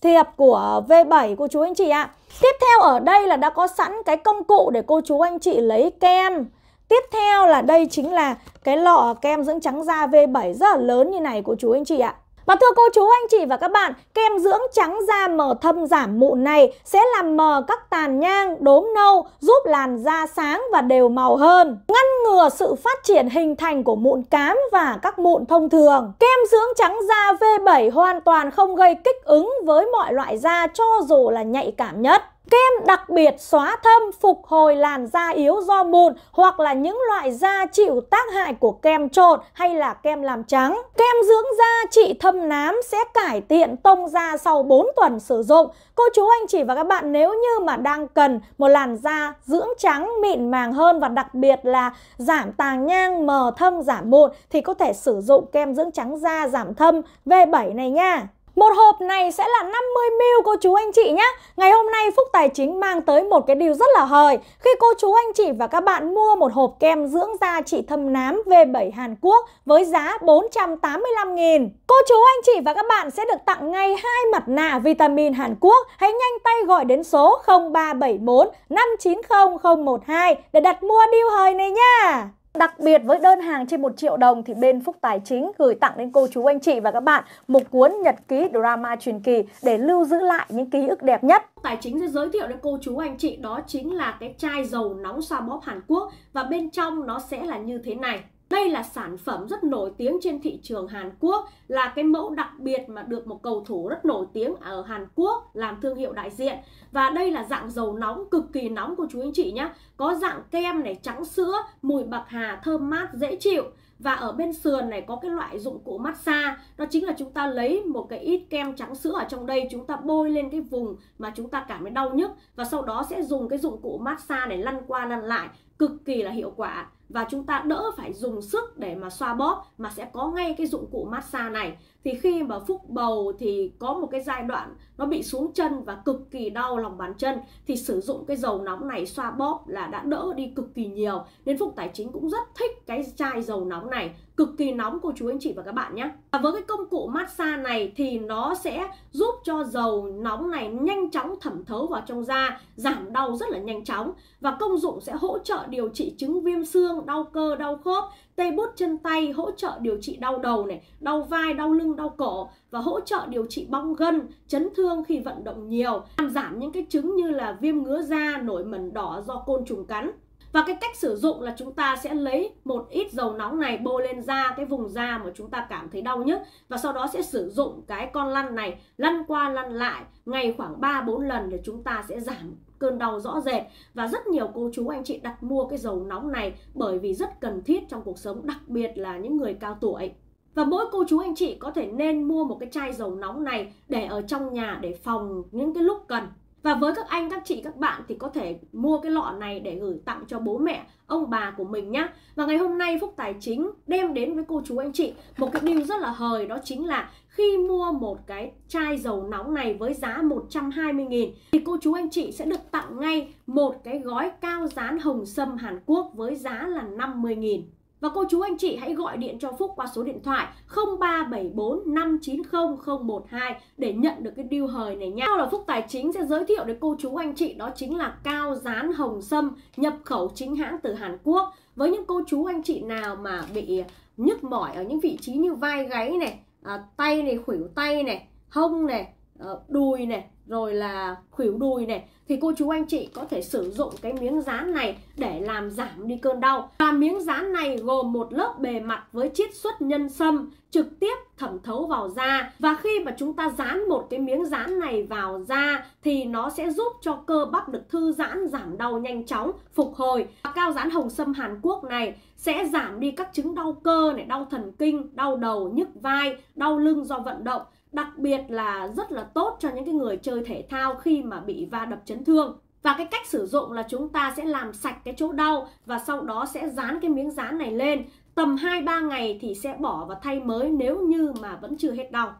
thiệp của V7 cô chú anh chị ạ. Tiếp theo ở đây là đã có sẵn cái công cụ để cô chú anh chị lấy kem Tiếp theo là đây chính là cái lọ kem dưỡng trắng da V7 rất là lớn như này của chú anh chị ạ. Và thưa cô chú anh chị và các bạn, kem dưỡng trắng da mờ thâm giảm mụn này sẽ làm mờ các tàn nhang, đốm nâu, giúp làn da sáng và đều màu hơn. Ngăn ngừa sự phát triển hình thành của mụn cám và các mụn thông thường. Kem dưỡng trắng da V7 hoàn toàn không gây kích ứng với mọi loại da cho dù là nhạy cảm nhất. Kem đặc biệt xóa thâm, phục hồi làn da yếu do mụn hoặc là những loại da chịu tác hại của kem trộn hay là kem làm trắng. Kem dưỡng da trị thâm nám sẽ cải thiện tông da sau 4 tuần sử dụng. Cô chú anh chị và các bạn nếu như mà đang cần một làn da dưỡng trắng mịn màng hơn và đặc biệt là giảm tàng nhang, mờ thâm, giảm mụn thì có thể sử dụng kem dưỡng trắng da giảm thâm V7 này nha. Một hộp này sẽ là 50ml cô chú anh chị nhé Ngày hôm nay Phúc Tài Chính mang tới một cái điều rất là hời. Khi cô chú anh chị và các bạn mua một hộp kem dưỡng da trị thâm nám V7 Hàn Quốc với giá 485.000 Cô chú anh chị và các bạn sẽ được tặng ngay hai mặt nạ vitamin Hàn Quốc. Hãy nhanh tay gọi đến số 0374 590 012 để đặt mua điều hời này nha Đặc biệt với đơn hàng trên 1 triệu đồng thì bên Phúc Tài Chính gửi tặng đến cô chú anh chị và các bạn một cuốn nhật ký drama truyền kỳ để lưu giữ lại những ký ức đẹp nhất. Tài Chính sẽ giới thiệu đến cô chú anh chị đó chính là cái chai dầu nóng xoa bóp Hàn Quốc và bên trong nó sẽ là như thế này. Đây là sản phẩm rất nổi tiếng trên thị trường Hàn Quốc, là cái mẫu đặc biệt mà được một cầu thủ rất nổi tiếng ở Hàn Quốc làm thương hiệu đại diện. Và đây là dạng dầu nóng cực kỳ nóng của chú anh chị nhé. Có dạng kem này trắng sữa, mùi bạc hà thơm mát dễ chịu. Và ở bên sườn này có cái loại dụng cụ massage Đó chính là chúng ta lấy một cái ít kem trắng sữa ở trong đây Chúng ta bôi lên cái vùng mà chúng ta cảm thấy đau nhức Và sau đó sẽ dùng cái dụng cụ massage này lăn qua lăn lại Cực kỳ là hiệu quả và chúng ta đỡ phải dùng sức để mà xoa bóp, mà sẽ có ngay cái dụng cụ massage này thì khi mà phúc bầu thì có một cái giai đoạn nó bị xuống chân và cực kỳ đau lòng bàn chân, thì sử dụng cái dầu nóng này xoa bóp là đã đỡ đi cực kỳ nhiều. Nên phúc tài chính cũng rất thích cái chai dầu nóng này, cực kỳ nóng cô chú anh chị và các bạn nhé. Và với cái công cụ massage này thì nó sẽ giúp cho dầu nóng này nhanh chóng thẩm thấu vào trong da, giảm đau rất là nhanh chóng. Và công dụng sẽ hỗ trợ điều trị chứng viêm xương, đau cơ, đau khớp tê bút chân tay, hỗ trợ điều trị đau đầu này, đau vai, đau lưng, đau cổ và hỗ trợ điều trị bong gân, chấn thương khi vận động nhiều, làm giảm những cái chứng như là viêm ngứa da, nổi mẩn đỏ do côn trùng cắn. Và cái cách sử dụng là chúng ta sẽ lấy một ít dầu nóng này bôi lên da, cái vùng da mà chúng ta cảm thấy đau nhất. Và sau đó sẽ sử dụng cái con lăn này, lăn qua lăn lại ngày khoảng 3 4 lần để chúng ta sẽ giảm cơn đau rõ rệt. Và rất nhiều cô chú anh chị đặt mua cái dầu nóng này bởi vì rất cần thiết trong cuộc sống đặc biệt là những người cao tuổi. Và mỗi cô chú anh chị có thể nên mua một cái chai dầu nóng này để ở trong nhà để phòng những cái lúc cần. Và với các anh, các chị, các bạn thì có thể mua cái lọ này để gửi tặng cho bố mẹ, ông bà của mình nhé. Và ngày hôm nay Phúc Tài Chính đem đến với cô chú anh chị một cái điều rất là hời đó chính là khi mua một cái chai dầu nóng này với giá 120.000 thì cô chú anh chị sẽ được tặng ngay một cái gói cao dán hồng sâm Hàn Quốc với giá là 50.000. Và cô chú anh chị hãy gọi điện cho Phúc qua số điện thoại 0374 590 012 để nhận được cái deal hời này nha. Sau là Phúc Tài Chính sẽ giới thiệu đến cô chú anh chị đó chính là cao dán hồng sâm nhập khẩu chính hãng từ Hàn Quốc. Với những cô chú anh chị nào mà bị nhức mỏi ở những vị trí như vai gáy này, à, tay này, khuỷu tay này, hông này, à, đùi này, rồi là khuỷu đùi này thì cô chú anh chị có thể sử dụng cái miếng dán này để làm giảm đi cơn đau. Và miếng dán này gồm một lớp bề mặt với chiết xuất nhân sâm trực tiếp thẩm thấu vào da và khi mà chúng ta dán một cái miếng dán này vào da thì nó sẽ giúp cho cơ bắp được thư giãn giảm đau nhanh chóng phục hồi và cao dán hồng sâm Hàn Quốc này sẽ giảm đi các chứng đau cơ này, đau thần kinh, đau đầu, nhức vai, đau lưng do vận động. Đặc biệt là rất là tốt cho những cái người chơi thể thao khi mà bị va đập chấn thương. Và cái cách sử dụng là chúng ta sẽ làm sạch cái chỗ đau và sau đó sẽ dán cái miếng dán này lên. Tầm 2-3 ngày thì sẽ bỏ và thay mới nếu như mà vẫn chưa hết đau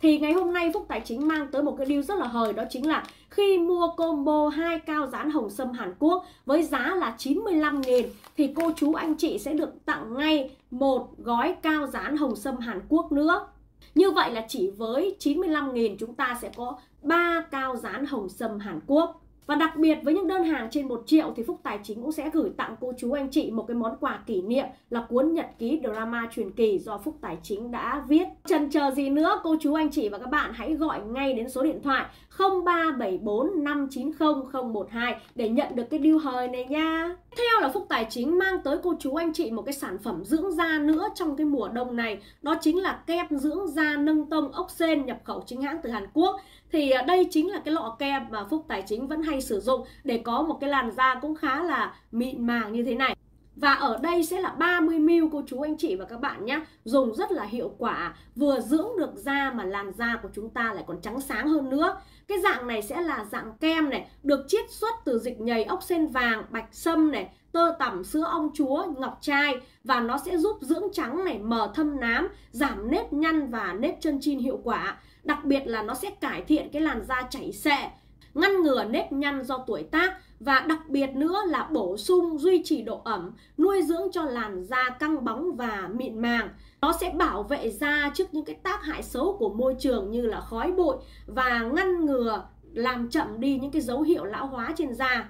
thì ngày hôm nay Phúc Tài Chính mang tới một cái deal rất là hời, đó chính là khi mua combo hai cao dán hồng sâm Hàn Quốc với giá là 95 000 thì cô chú anh chị sẽ được tặng ngay một gói cao dán hồng sâm Hàn Quốc nữa. Như vậy là chỉ với 95.000 chúng ta sẽ có 3 cao dán hồng sâm Hàn Quốc. Và đặc biệt với những đơn hàng trên 1 triệu thì Phúc Tài Chính cũng sẽ gửi tặng cô chú anh chị một cái món quà kỷ niệm là cuốn nhật ký drama truyền kỳ do Phúc Tài Chính đã viết. Chần chờ gì nữa, cô chú anh chị và các bạn hãy gọi ngay đến số điện thoại 0374 590 012 để nhận được cái deal hời này nha. Tiếp theo là Phúc Tài Chính mang tới cô chú anh chị một cái sản phẩm dưỡng da nữa trong cái mùa đông này. Đó chính là kem dưỡng da nâng tông ốc sen nhập khẩu chính hãng từ Hàn Quốc thì à, đây chính là cái lọ kem mà Phúc Tài Chính vẫn hay sử dụng để có một cái làn da cũng khá là mịn màng như thế này. Và ở đây sẽ là 30ml cô chú anh chị và các bạn nhé Dùng rất là hiệu quả Vừa dưỡng được da mà làn da của chúng ta lại còn trắng sáng hơn nữa. Cái dạng này sẽ là dạng kem này Được chiết xuất từ dịch nhầy ốc sen vàng, bạch sâm này Tơ tằm, sữa ong chúa, ngọc trai. Và nó sẽ giúp dưỡng trắng này, mờ thâm nám Giảm nếp nhăn và nếp chân chin hiệu quả. Đặc biệt là nó sẽ cải thiện cái làn da chảy xệ ngăn ngừa nếp nhăn do tuổi tác và đặc biệt nữa là bổ sung duy trì độ ẩm, nuôi dưỡng cho làn da căng bóng và mịn màng. Nó sẽ bảo vệ da trước những cái tác hại xấu của môi trường như là khói bụi và ngăn ngừa làm chậm đi những cái dấu hiệu lão hóa trên da.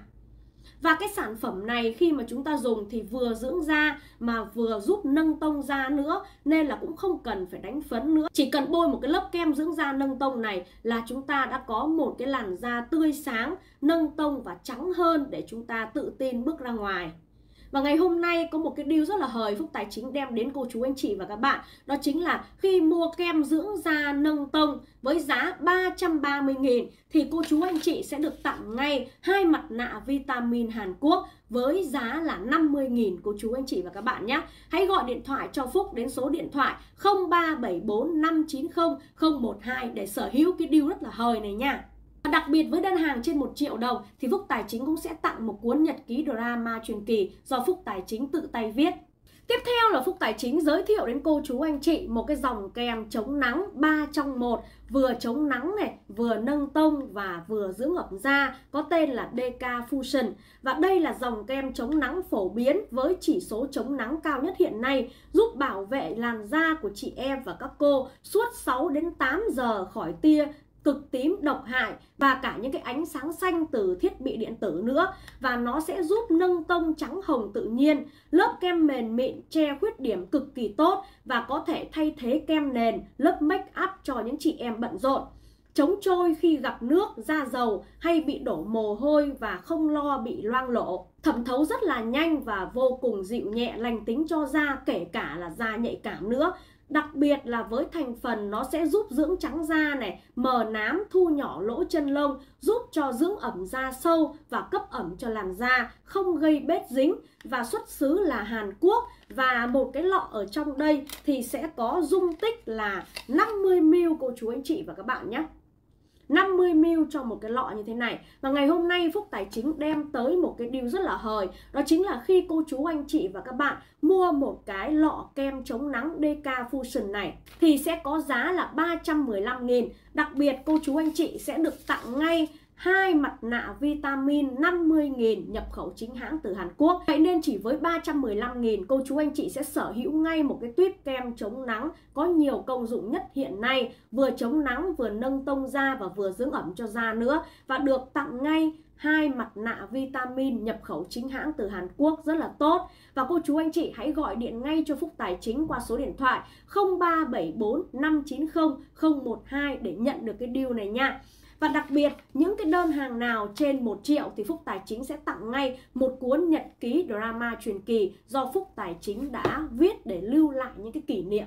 Và cái sản phẩm này khi mà chúng ta dùng thì vừa dưỡng da mà vừa giúp nâng tông da nữa Nên là cũng không cần phải đánh phấn nữa. Chỉ cần bôi một cái lớp kem dưỡng da nâng tông này là chúng ta đã có một cái làn da tươi sáng, nâng tông và trắng hơn để chúng ta tự tin bước ra ngoài và ngày hôm nay có một cái điều rất là hời Phúc Tài Chính đem đến cô chú anh chị và các bạn Đó chính là khi mua kem dưỡng da nâng tông với giá 330.000 Thì cô chú anh chị sẽ được tặng ngay hai mặt nạ vitamin Hàn Quốc với giá là 50.000 cô chú anh chị và các bạn nhé. Hãy gọi điện thoại cho Phúc đến số điện thoại 0374 590 012 để sở hữu cái deal rất là hời này nha. Đặc biệt với đơn hàng trên 1 triệu đồng thì Phúc Tài Chính cũng sẽ tặng một cuốn nhật ký drama truyền kỳ do Phúc Tài Chính tự tay viết. Tiếp theo là Phúc Tài Chính giới thiệu đến cô chú anh chị một cái dòng kem chống nắng 3 trong 1 Vừa chống nắng này, vừa nâng tông và vừa dưỡng ẩm da Có tên là DK Fusion Và đây là dòng kem chống nắng phổ biến với chỉ số chống nắng cao nhất hiện nay Giúp bảo vệ làn da của chị em và các cô suốt 6 đến 8 giờ khỏi tia cực tím độc hại và cả những cái ánh sáng xanh từ thiết bị điện tử nữa. Và nó sẽ giúp nâng tông trắng hồng tự nhiên lớp kem mềm mịn che khuyết điểm cực kỳ tốt và có thể thay thế kem nền lớp make up cho những chị em bận rộn. Chống trôi khi gặp nước, da dầu hay bị đổ mồ hôi và không lo bị loang lộ. Thẩm thấu rất là nhanh và vô cùng dịu nhẹ lành tính cho da kể cả là da nhạy cảm nữa. Đặc biệt là với thành phần nó sẽ giúp dưỡng trắng da này, mờ nám, thu nhỏ lỗ chân lông, giúp cho dưỡng ẩm da sâu và cấp ẩm cho làn da, không gây bết dính và xuất xứ là Hàn Quốc và một cái lọ ở trong đây thì sẽ có dung tích là 50ml cô chú anh chị và các bạn nhé. 50ml cho một cái lọ như thế này. Và ngày hôm nay Phúc Tài Chính đem tới một cái điều rất là hời. Đó chính là khi cô chú anh chị và các bạn mua một cái lọ kem chống nắng DK Fusion này, Thì sẽ có giá là 315 nghìn. Đặc biệt cô chú anh chị sẽ được tặng ngay hai mặt nạ vitamin 50.000 nhập khẩu chính hãng từ Hàn Quốc. Vậy nên chỉ với 315.000 cô chú anh chị sẽ sở hữu ngay một cái tuyết kem chống nắng có nhiều công dụng nhất hiện nay, vừa chống nắng vừa nâng tông da và vừa dưỡng ẩm cho da nữa và được tặng ngay hai mặt nạ vitamin nhập khẩu chính hãng từ Hàn Quốc rất là tốt và cô chú anh chị hãy gọi điện ngay cho Phúc Tài Chính qua số điện thoại 0374 590 012 để nhận được cái deal này nha. Và đặc biệt, những cái đơn hàng nào trên 1 triệu thì Phúc Tài Chính sẽ tặng ngay một cuốn nhật ký drama truyền kỳ do Phúc Tài Chính đã viết để lưu lại những cái kỷ niệm.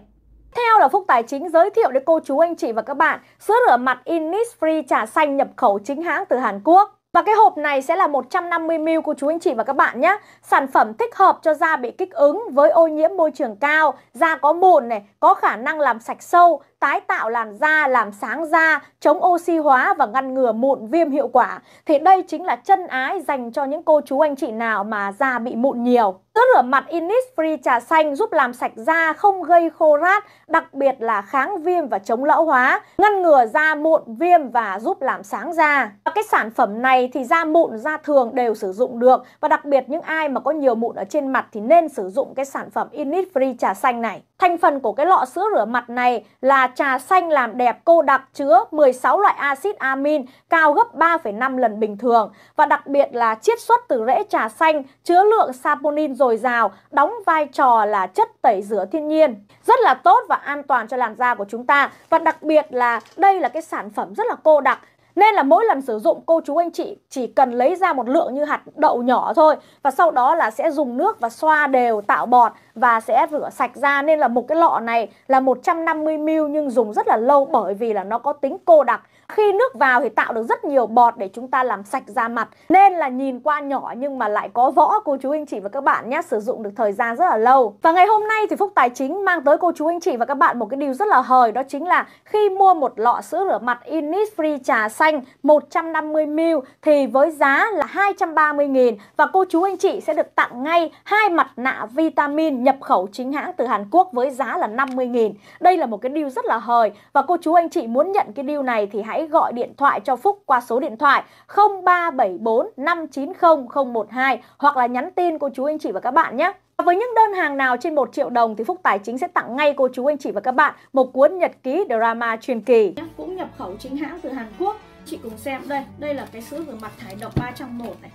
Theo là Phúc Tài Chính giới thiệu đến cô chú anh chị và các bạn sữa rửa mặt Innisfree trà xanh nhập khẩu chính hãng từ Hàn Quốc. Và cái hộp này sẽ là 150ml của chú anh chị và các bạn nhé Sản phẩm thích hợp cho da bị kích ứng với ô nhiễm môi trường cao Da có mụn này, có khả năng làm sạch sâu Tái tạo làn da, làm sáng da, chống oxy hóa và ngăn ngừa mụn viêm hiệu quả Thì đây chính là chân ái dành cho những cô chú anh chị nào mà da bị mụn nhiều Sữa rửa mặt Innisfree trà xanh giúp làm sạch da không gây khô rát, đặc biệt là kháng viêm và chống lão hóa, ngăn ngừa da mụn, viêm và giúp làm sáng da. Và cái sản phẩm này thì da mụn, da thường đều sử dụng được và đặc biệt những ai mà có nhiều mụn ở trên mặt thì nên sử dụng cái sản phẩm Innisfree trà xanh này. Thành phần của cái lọ sữa rửa mặt này là trà xanh làm đẹp cô đặc chứa 16 loại axit amin cao gấp 3,5 lần bình thường và đặc biệt là chiết xuất từ rễ trà xanh chứa lượng saponin dồi dào, đóng vai trò là chất tẩy rửa thiên nhiên. Rất là tốt và an toàn cho làn da của chúng ta và đặc biệt là đây là cái sản phẩm rất là cô đặc nên là mỗi lần sử dụng, cô chú anh chị chỉ cần lấy ra một lượng như hạt đậu nhỏ thôi Và sau đó là sẽ dùng nước và xoa đều, tạo bọt và sẽ rửa sạch ra. Nên là một cái lọ này là 150ml nhưng dùng rất là lâu bởi vì là nó có tính cô đặc khi nước vào thì tạo được rất nhiều bọt để chúng ta làm sạch da mặt. Nên là nhìn qua nhỏ nhưng mà lại có võ, cô chú anh chị và các bạn nhé Sử dụng được thời gian rất là lâu. Và ngày hôm nay thì Phúc Tài Chính mang tới cô chú anh chị và các bạn một cái điều rất là hời, Đó chính là khi mua một lọ sữa rửa mặt Innisfree trà xanh 150ml Thì với giá là 230.000 Và cô chú anh chị sẽ được tặng ngay hai mặt nạ vitamin nhập khẩu chính hãng từ Hàn Quốc với giá là 50.000 Đây là một cái điều rất là hời Và cô chú anh chị muốn nhận cái điều này thì hãy gọi điện thoại cho Phúc qua số điện thoại 0374 590 012 hoặc là nhắn tin cô chú anh chị và các bạn nhé. Với những đơn hàng nào trên 1 triệu đồng thì Phúc Tài Chính sẽ tặng ngay cô chú anh chị và các bạn một cuốn nhật ký drama truyền kỳ. Cũng nhập khẩu chính hãng từ Hàn Quốc. Chị cùng xem đây, đây là cái sữa rửa mặt thải độc 301 này.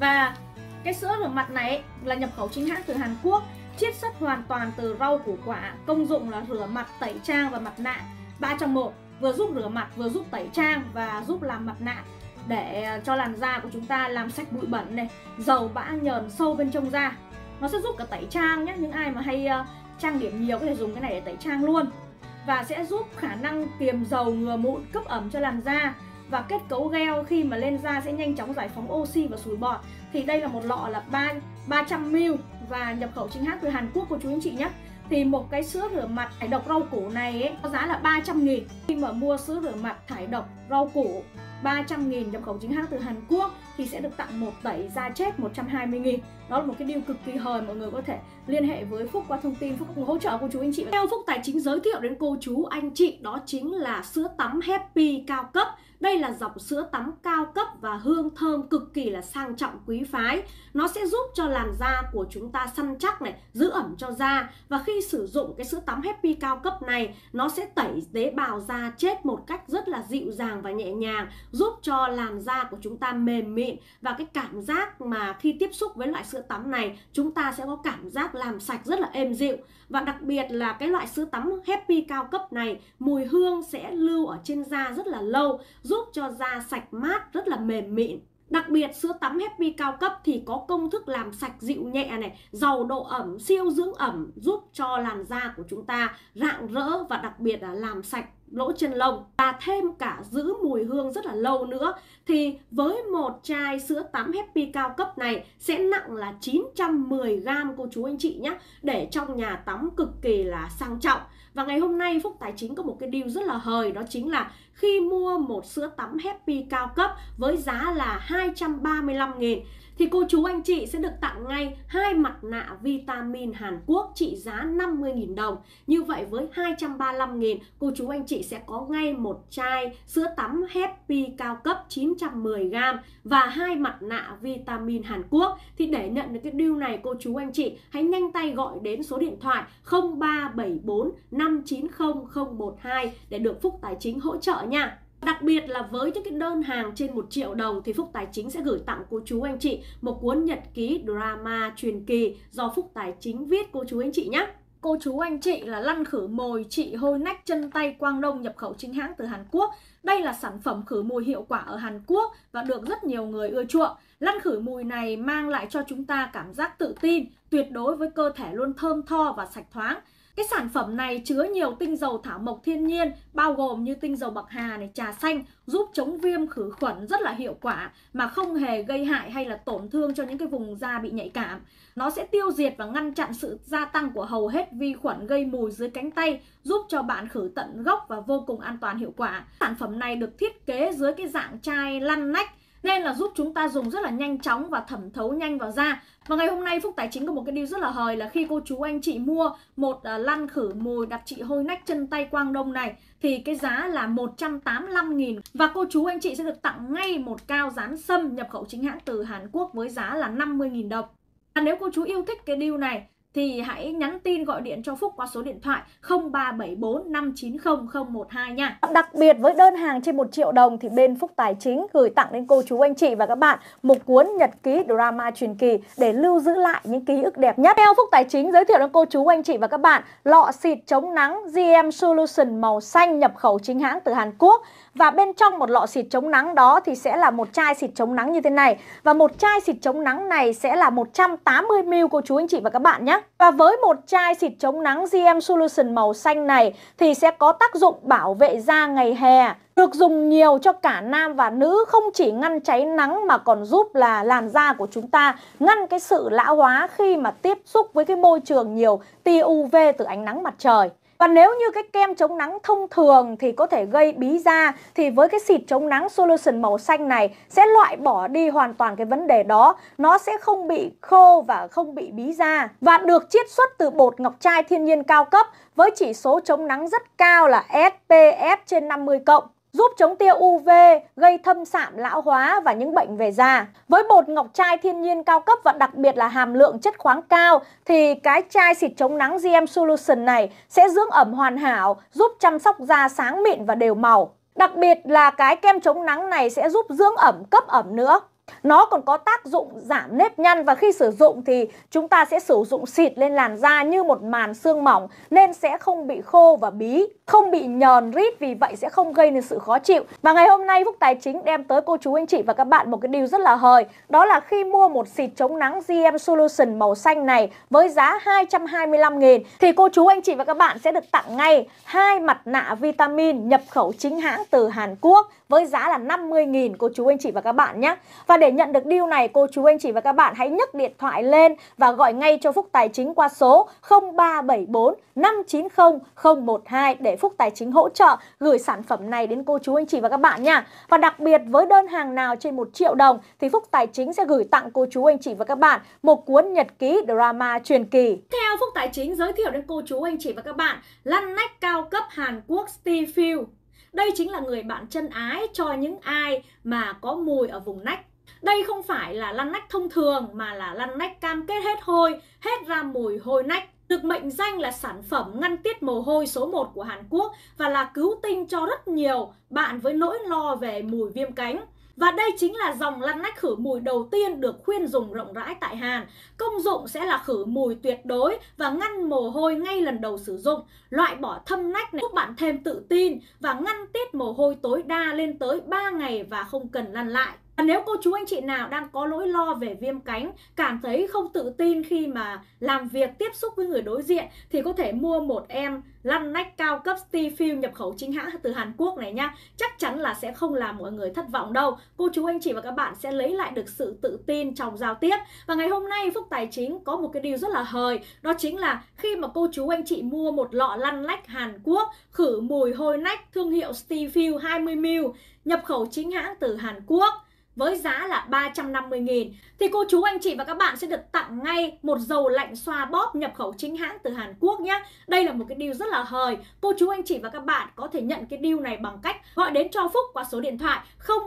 Và cái sữa rửa mặt này là nhập khẩu chính hãng từ Hàn Quốc chiết xuất hoàn toàn từ rau củ quả công dụng là rửa mặt tẩy trang và mặt nạ 3 trong 1 vừa giúp rửa mặt vừa giúp tẩy trang và giúp làm mặt nạ để ờ, cho làn da của chúng ta làm sạch bụi bẩn này dầu bã nhờn sâu bên trong da. Nó sẽ giúp cả tẩy trang nhé những ai mà hay uh, trang điểm nhiều có thể dùng cái này để tẩy trang luôn. Và sẽ giúp khả năng kiềm dầu ngừa mụn cấp ẩm cho làn da và kết cấu gel khi mà lên da sẽ nhanh chóng giải phóng oxy và sủi bọt. Thì đây là một lọ là 3 300ml và nhập khẩu chính hãng từ Hàn Quốc của chú anh chị nhé thì một cái sữa rửa mặt thải độc rau củ này ấy, có giá là 300 nghìn. Khi mà mua sữa rửa mặt thải độc rau củ 300 nghìn nhập khẩu chính hãng từ Hàn Quốc thì sẽ được tặng một tẩy da chết 120 nghìn. Đó là một cái điều cực kỳ hời mọi người có thể liên hệ với Phúc qua thông tin Phúc hỗ trợ cô chú anh chị. Theo Phúc Tài chính giới thiệu đến cô chú anh chị đó chính là sữa tắm Happy cao cấp. Đây là dòng sữa tắm cao cấp và hương thơm cực kỳ là sang trọng quý phái. Nó sẽ giúp cho làn da của chúng ta săn chắc này, giữ ẩm cho da. Và khi sử dụng cái sữa tắm Happy cao cấp này, nó sẽ tẩy tế bào da chết một cách rất là dịu dàng và nhẹ nhàng, giúp cho làn da của chúng ta mềm mịn. Và cái cảm giác mà khi tiếp xúc với loại sữa tắm này, chúng ta sẽ có cảm giác làm sạch rất là êm dịu. Và đặc biệt là cái loại sữa tắm Happy cao cấp này mùi hương sẽ lưu ở trên da rất là lâu giúp cho da sạch mát rất là mềm mịn. Đặc biệt sữa tắm Happy cao cấp thì có công thức làm sạch dịu nhẹ này, giàu độ ẩm, siêu dưỡng ẩm giúp cho làn da của chúng ta rạng rỡ và đặc biệt là làm sạch lỗ chân lông. Và thêm cả giữ mùi hương rất là lâu nữa thì với một chai sữa tắm Happy cao cấp này sẽ nặng là 910g cô chú anh chị nhé để trong nhà tắm cực kỳ là sang trọng và ngày hôm nay, Phúc Tài Chính có một cái deal rất là hời, đó chính là khi mua một sữa tắm Happy cao cấp với giá là 235 nghìn thì cô chú anh chị sẽ được tặng ngay hai mặt nạ vitamin Hàn Quốc trị giá 50.000 đồng. Như vậy với 235.000 cô chú anh chị sẽ có ngay một chai sữa tắm Happy cao cấp 910g và hai mặt nạ vitamin Hàn Quốc. Thì để nhận được cái deal này, cô chú anh chị, hãy nhanh tay gọi đến số điện thoại 0374 590 012 để được Phúc Tài Chính hỗ trợ nha. Đặc biệt là với những cái đơn hàng trên 1 triệu đồng thì Phúc Tài Chính sẽ gửi tặng cô chú anh chị một cuốn nhật ký drama truyền kỳ do Phúc Tài Chính viết cô chú anh chị nhé. Cô chú anh chị là lăn khử mồi trị hôi nách chân tay Quang Đông nhập khẩu chính hãng từ Hàn Quốc. Đây là sản phẩm khử mùi hiệu quả ở Hàn Quốc và được rất nhiều người ưa chuộng. Lăn khử mùi này mang lại cho chúng ta cảm giác tự tin, tuyệt đối với cơ thể luôn thơm tho và sạch thoáng. Cái sản phẩm này chứa nhiều tinh dầu thảo mộc thiên nhiên bao gồm như tinh dầu bạc hà này, trà xanh giúp chống viêm khử khuẩn rất là hiệu quả mà không hề gây hại hay là tổn thương cho những cái vùng da bị nhạy cảm. Nó sẽ tiêu diệt và ngăn chặn sự gia tăng của hầu hết vi khuẩn gây mùi dưới cánh tay giúp cho bạn khử tận gốc và vô cùng an toàn hiệu quả. Sản phẩm này được thiết kế dưới cái dạng chai lăn nách nên là giúp chúng ta dùng rất là nhanh chóng và thẩm thấu nhanh vào da và ngày hôm nay Phúc Tài Chính có một cái điều rất là hời là khi cô chú anh chị mua một uh, lăn khử mùi đặc trị hôi nách chân tay quang đông này thì cái giá là 185.000 và cô chú anh chị sẽ được tặng ngay một cao dán sâm nhập khẩu chính hãng từ Hàn Quốc với giá là 50.000 đồng. Và nếu cô chú yêu thích cái deal này thì hãy nhắn tin gọi điện cho Phúc qua số điện thoại 0374 590 012 nha. Đặc biệt với đơn hàng trên 1 triệu đồng thì bên Phúc Tài Chính gửi tặng đến cô chú anh chị và các bạn một cuốn nhật ký drama truyền kỳ để lưu giữ lại những ký ức đẹp nhất. Theo Phúc Tài Chính giới thiệu đến cô chú anh chị và các bạn, lọ xịt chống nắng GM Solution màu xanh nhập khẩu chính hãng từ Hàn Quốc và bên trong một lọ xịt chống nắng đó thì sẽ là một chai xịt chống nắng như thế này và một chai xịt chống nắng này sẽ là 180ml cô chú anh chị và các bạn nhé. Và với một chai xịt chống nắng GM Solution màu xanh này thì sẽ có tác dụng bảo vệ da ngày hè, được dùng nhiều cho cả nam và nữ, không chỉ ngăn cháy nắng mà còn giúp là làn da của chúng ta ngăn cái sự lão hóa khi mà tiếp xúc với cái môi trường nhiều tia UV từ ánh nắng mặt trời. Và nếu như cái kem chống nắng thông thường thì có thể gây bí da, thì với cái xịt chống nắng solution màu xanh này sẽ loại bỏ đi hoàn toàn cái vấn đề đó. Nó sẽ không bị khô và không bị bí da và được chiết xuất từ bột ngọc trai thiên nhiên cao cấp với chỉ số chống nắng rất cao là SPF trên 50 cộng giúp chống tia UV, gây thâm sạm lão hóa và những bệnh về da. Với bột ngọc trai thiên nhiên cao cấp và đặc biệt là hàm lượng chất khoáng cao thì cái chai xịt chống nắng GM Solution này sẽ dưỡng ẩm hoàn hảo, giúp chăm sóc da sáng mịn và đều màu. Đặc biệt là cái kem chống nắng này sẽ giúp dưỡng ẩm cấp ẩm nữa. Nó còn có tác dụng giảm nếp nhăn và khi sử dụng thì chúng ta sẽ sử dụng xịt lên làn da như một màn xương mỏng nên sẽ không bị khô và bí, không bị nhờn rít vì vậy sẽ không gây nên sự khó chịu. Và ngày hôm nay Phúc Tài Chính đem tới cô chú anh chị và các bạn một cái điều rất là hời đó là khi mua một xịt chống nắng GM Solution màu xanh này với giá 225 000 thì cô chú anh chị và các bạn sẽ được tặng ngay hai mặt nạ vitamin nhập khẩu chính hãng từ Hàn Quốc với giá là 50 000 cô chú anh chị và các bạn nhé. Và Vâng, để nhận được deal này, cô chú anh chị và các bạn hãy nhấc điện thoại lên và gọi ngay cho Phúc Tài Chính qua số 0374 590 012 để Phúc Tài Chính hỗ trợ gửi sản phẩm này đến cô chú anh chị và các bạn nha. Và đặc biệt với đơn hàng nào trên 1 triệu đồng thì Phúc Tài Chính sẽ gửi tặng cô chú anh chị và các bạn một cuốn nhật ký drama truyền kỳ. Theo Phúc Tài Chính giới thiệu đến cô chú anh chị và các bạn lăn nách cao cấp Hàn Quốc Steve Field đây chính là người bạn chân ái cho những ai mà có mùi ở vùng nách. Đây không phải là lăn nách thông thường mà là lăn nách cam kết hết hôi, hết ra mùi hôi nách. Được mệnh danh là sản phẩm ngăn tiết mồ hôi số 1 của Hàn Quốc và là cứu tinh cho rất nhiều bạn với nỗi lo về mùi viêm cánh. Và đây chính là dòng lăn nách khử mùi đầu tiên được khuyên dùng rộng rãi tại Hàn. Công dụng sẽ là khử mùi tuyệt đối và ngăn mồ hôi ngay lần đầu sử dụng. Loại bỏ thâm nách này giúp bạn thêm tự tin và ngăn tiết mồ hôi tối đa lên tới 3 ngày và không cần lăn lại. Nếu cô chú anh chị nào đang có nỗi lo về viêm cánh, cảm thấy không tự tin khi mà làm việc tiếp xúc với người đối diện thì có thể mua một em lăn nách cao cấp Steel nhập khẩu chính hãng từ Hàn Quốc này nhá, Chắc chắn là sẽ không làm mọi người thất vọng đâu. Cô chú anh chị và các bạn sẽ lấy lại được sự tự tin trong giao tiếp. Và ngày hôm nay Phúc Tài Chính có một cái điều rất là hời, đó chính là khi mà cô chú anh chị mua một lọ lăn nách Hàn Quốc khử mùi hôi nách thương hiệu Steel 20ml nhập khẩu chính hãng từ Hàn Quốc với giá là 350 nghìn thì cô chú, anh chị và các bạn sẽ được tặng ngay một dầu lạnh xoa bóp nhập khẩu chính hãng từ Hàn Quốc nhé. Đây là một cái deal rất là hời. Cô chú, anh chị và các bạn có thể nhận cái deal này bằng cách gọi đến cho Phúc qua số điện thoại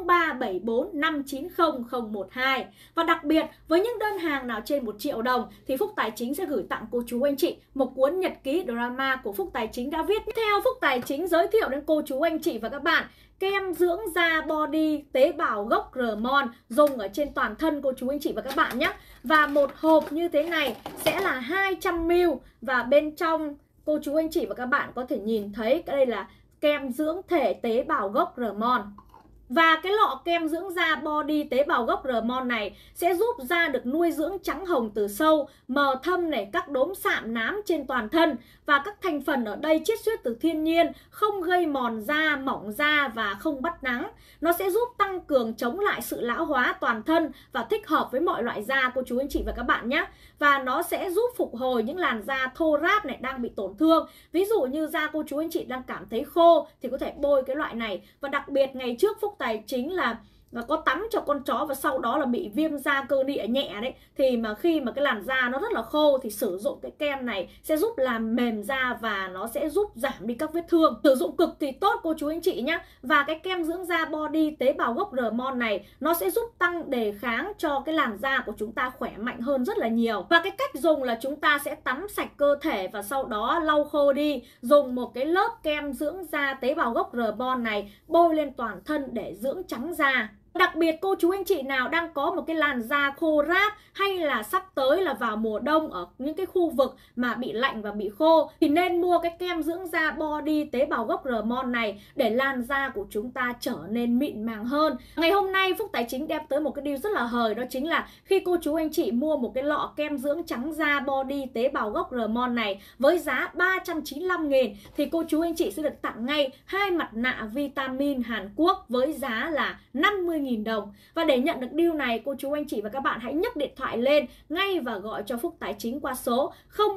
0374 590 012. Và đặc biệt, với những đơn hàng nào trên 1 triệu đồng, thì Phúc Tài Chính sẽ gửi tặng cô chú, anh chị một cuốn nhật ký drama của Phúc Tài Chính đã viết. Theo, Phúc Tài Chính giới thiệu đến cô chú, anh chị và các bạn kem dưỡng da body tế bào gốc Rmon dùng ở trên toàn thân cô chú anh chị và các bạn nhé. Và một hộp như thế này sẽ là 200ml và bên trong cô chú anh chị và các bạn có thể nhìn thấy đây là kem dưỡng thể tế bào gốc Rmon. Và cái lọ kem dưỡng da body tế bào gốc Rmon này sẽ giúp da được nuôi dưỡng trắng hồng từ sâu, mờ thâm này, các đốm sạm nám trên toàn thân và các thành phần ở đây chiết xuất từ thiên nhiên, không gây mòn da, mỏng da và không bắt nắng. Nó sẽ giúp tăng cường chống lại sự lão hóa toàn thân và thích hợp với mọi loại da cô chú anh chị và các bạn nhé. Và nó sẽ giúp phục hồi những làn da thô ráp này đang bị tổn thương. Ví dụ như da cô chú anh chị đang cảm thấy khô thì có thể bôi cái loại này. Và đặc biệt ngày trước Phúc Tài chính là và có tắm cho con chó và sau đó là bị viêm da cơ địa nhẹ đấy. Thì mà khi mà cái làn da nó rất là khô thì sử dụng cái kem này sẽ giúp làm mềm da và nó sẽ giúp giảm đi các vết thương. Sử dụng cực kỳ tốt, cô chú anh chị nhé và cái kem dưỡng da body tế bào gốc Rmon này, nó sẽ giúp tăng đề kháng cho cái làn da của chúng ta khỏe mạnh hơn rất là nhiều. Và cái cách dùng là chúng ta sẽ tắm sạch cơ thể và sau đó lau khô đi. Dùng một cái lớp kem dưỡng da tế bào gốc Rmon này bôi lên toàn thân để dưỡng trắng da. Đặc biệt cô chú anh chị nào đang có một cái làn da khô ráp hay là sắp tới là vào mùa đông ở những cái khu vực mà bị lạnh và bị khô, thì nên mua cái kem dưỡng da body tế bào gốc Rmon này để làn da của chúng ta trở nên mịn màng hơn. Ngày hôm nay, Phúc Tài Chính đem tới một cái điều rất là hời, đó chính là khi cô chú anh chị mua một cái lọ kem dưỡng trắng da body tế bào gốc Rmon này với giá 395 nghìn, thì cô chú anh chị sẽ được tặng ngay hai mặt nạ vitamin Hàn Quốc với giá là 50 50.000 đồng. Và để nhận được deal này, cô chú anh chị và các bạn hãy nhấc điện thoại lên ngay và gọi cho Phúc Tài Chính qua số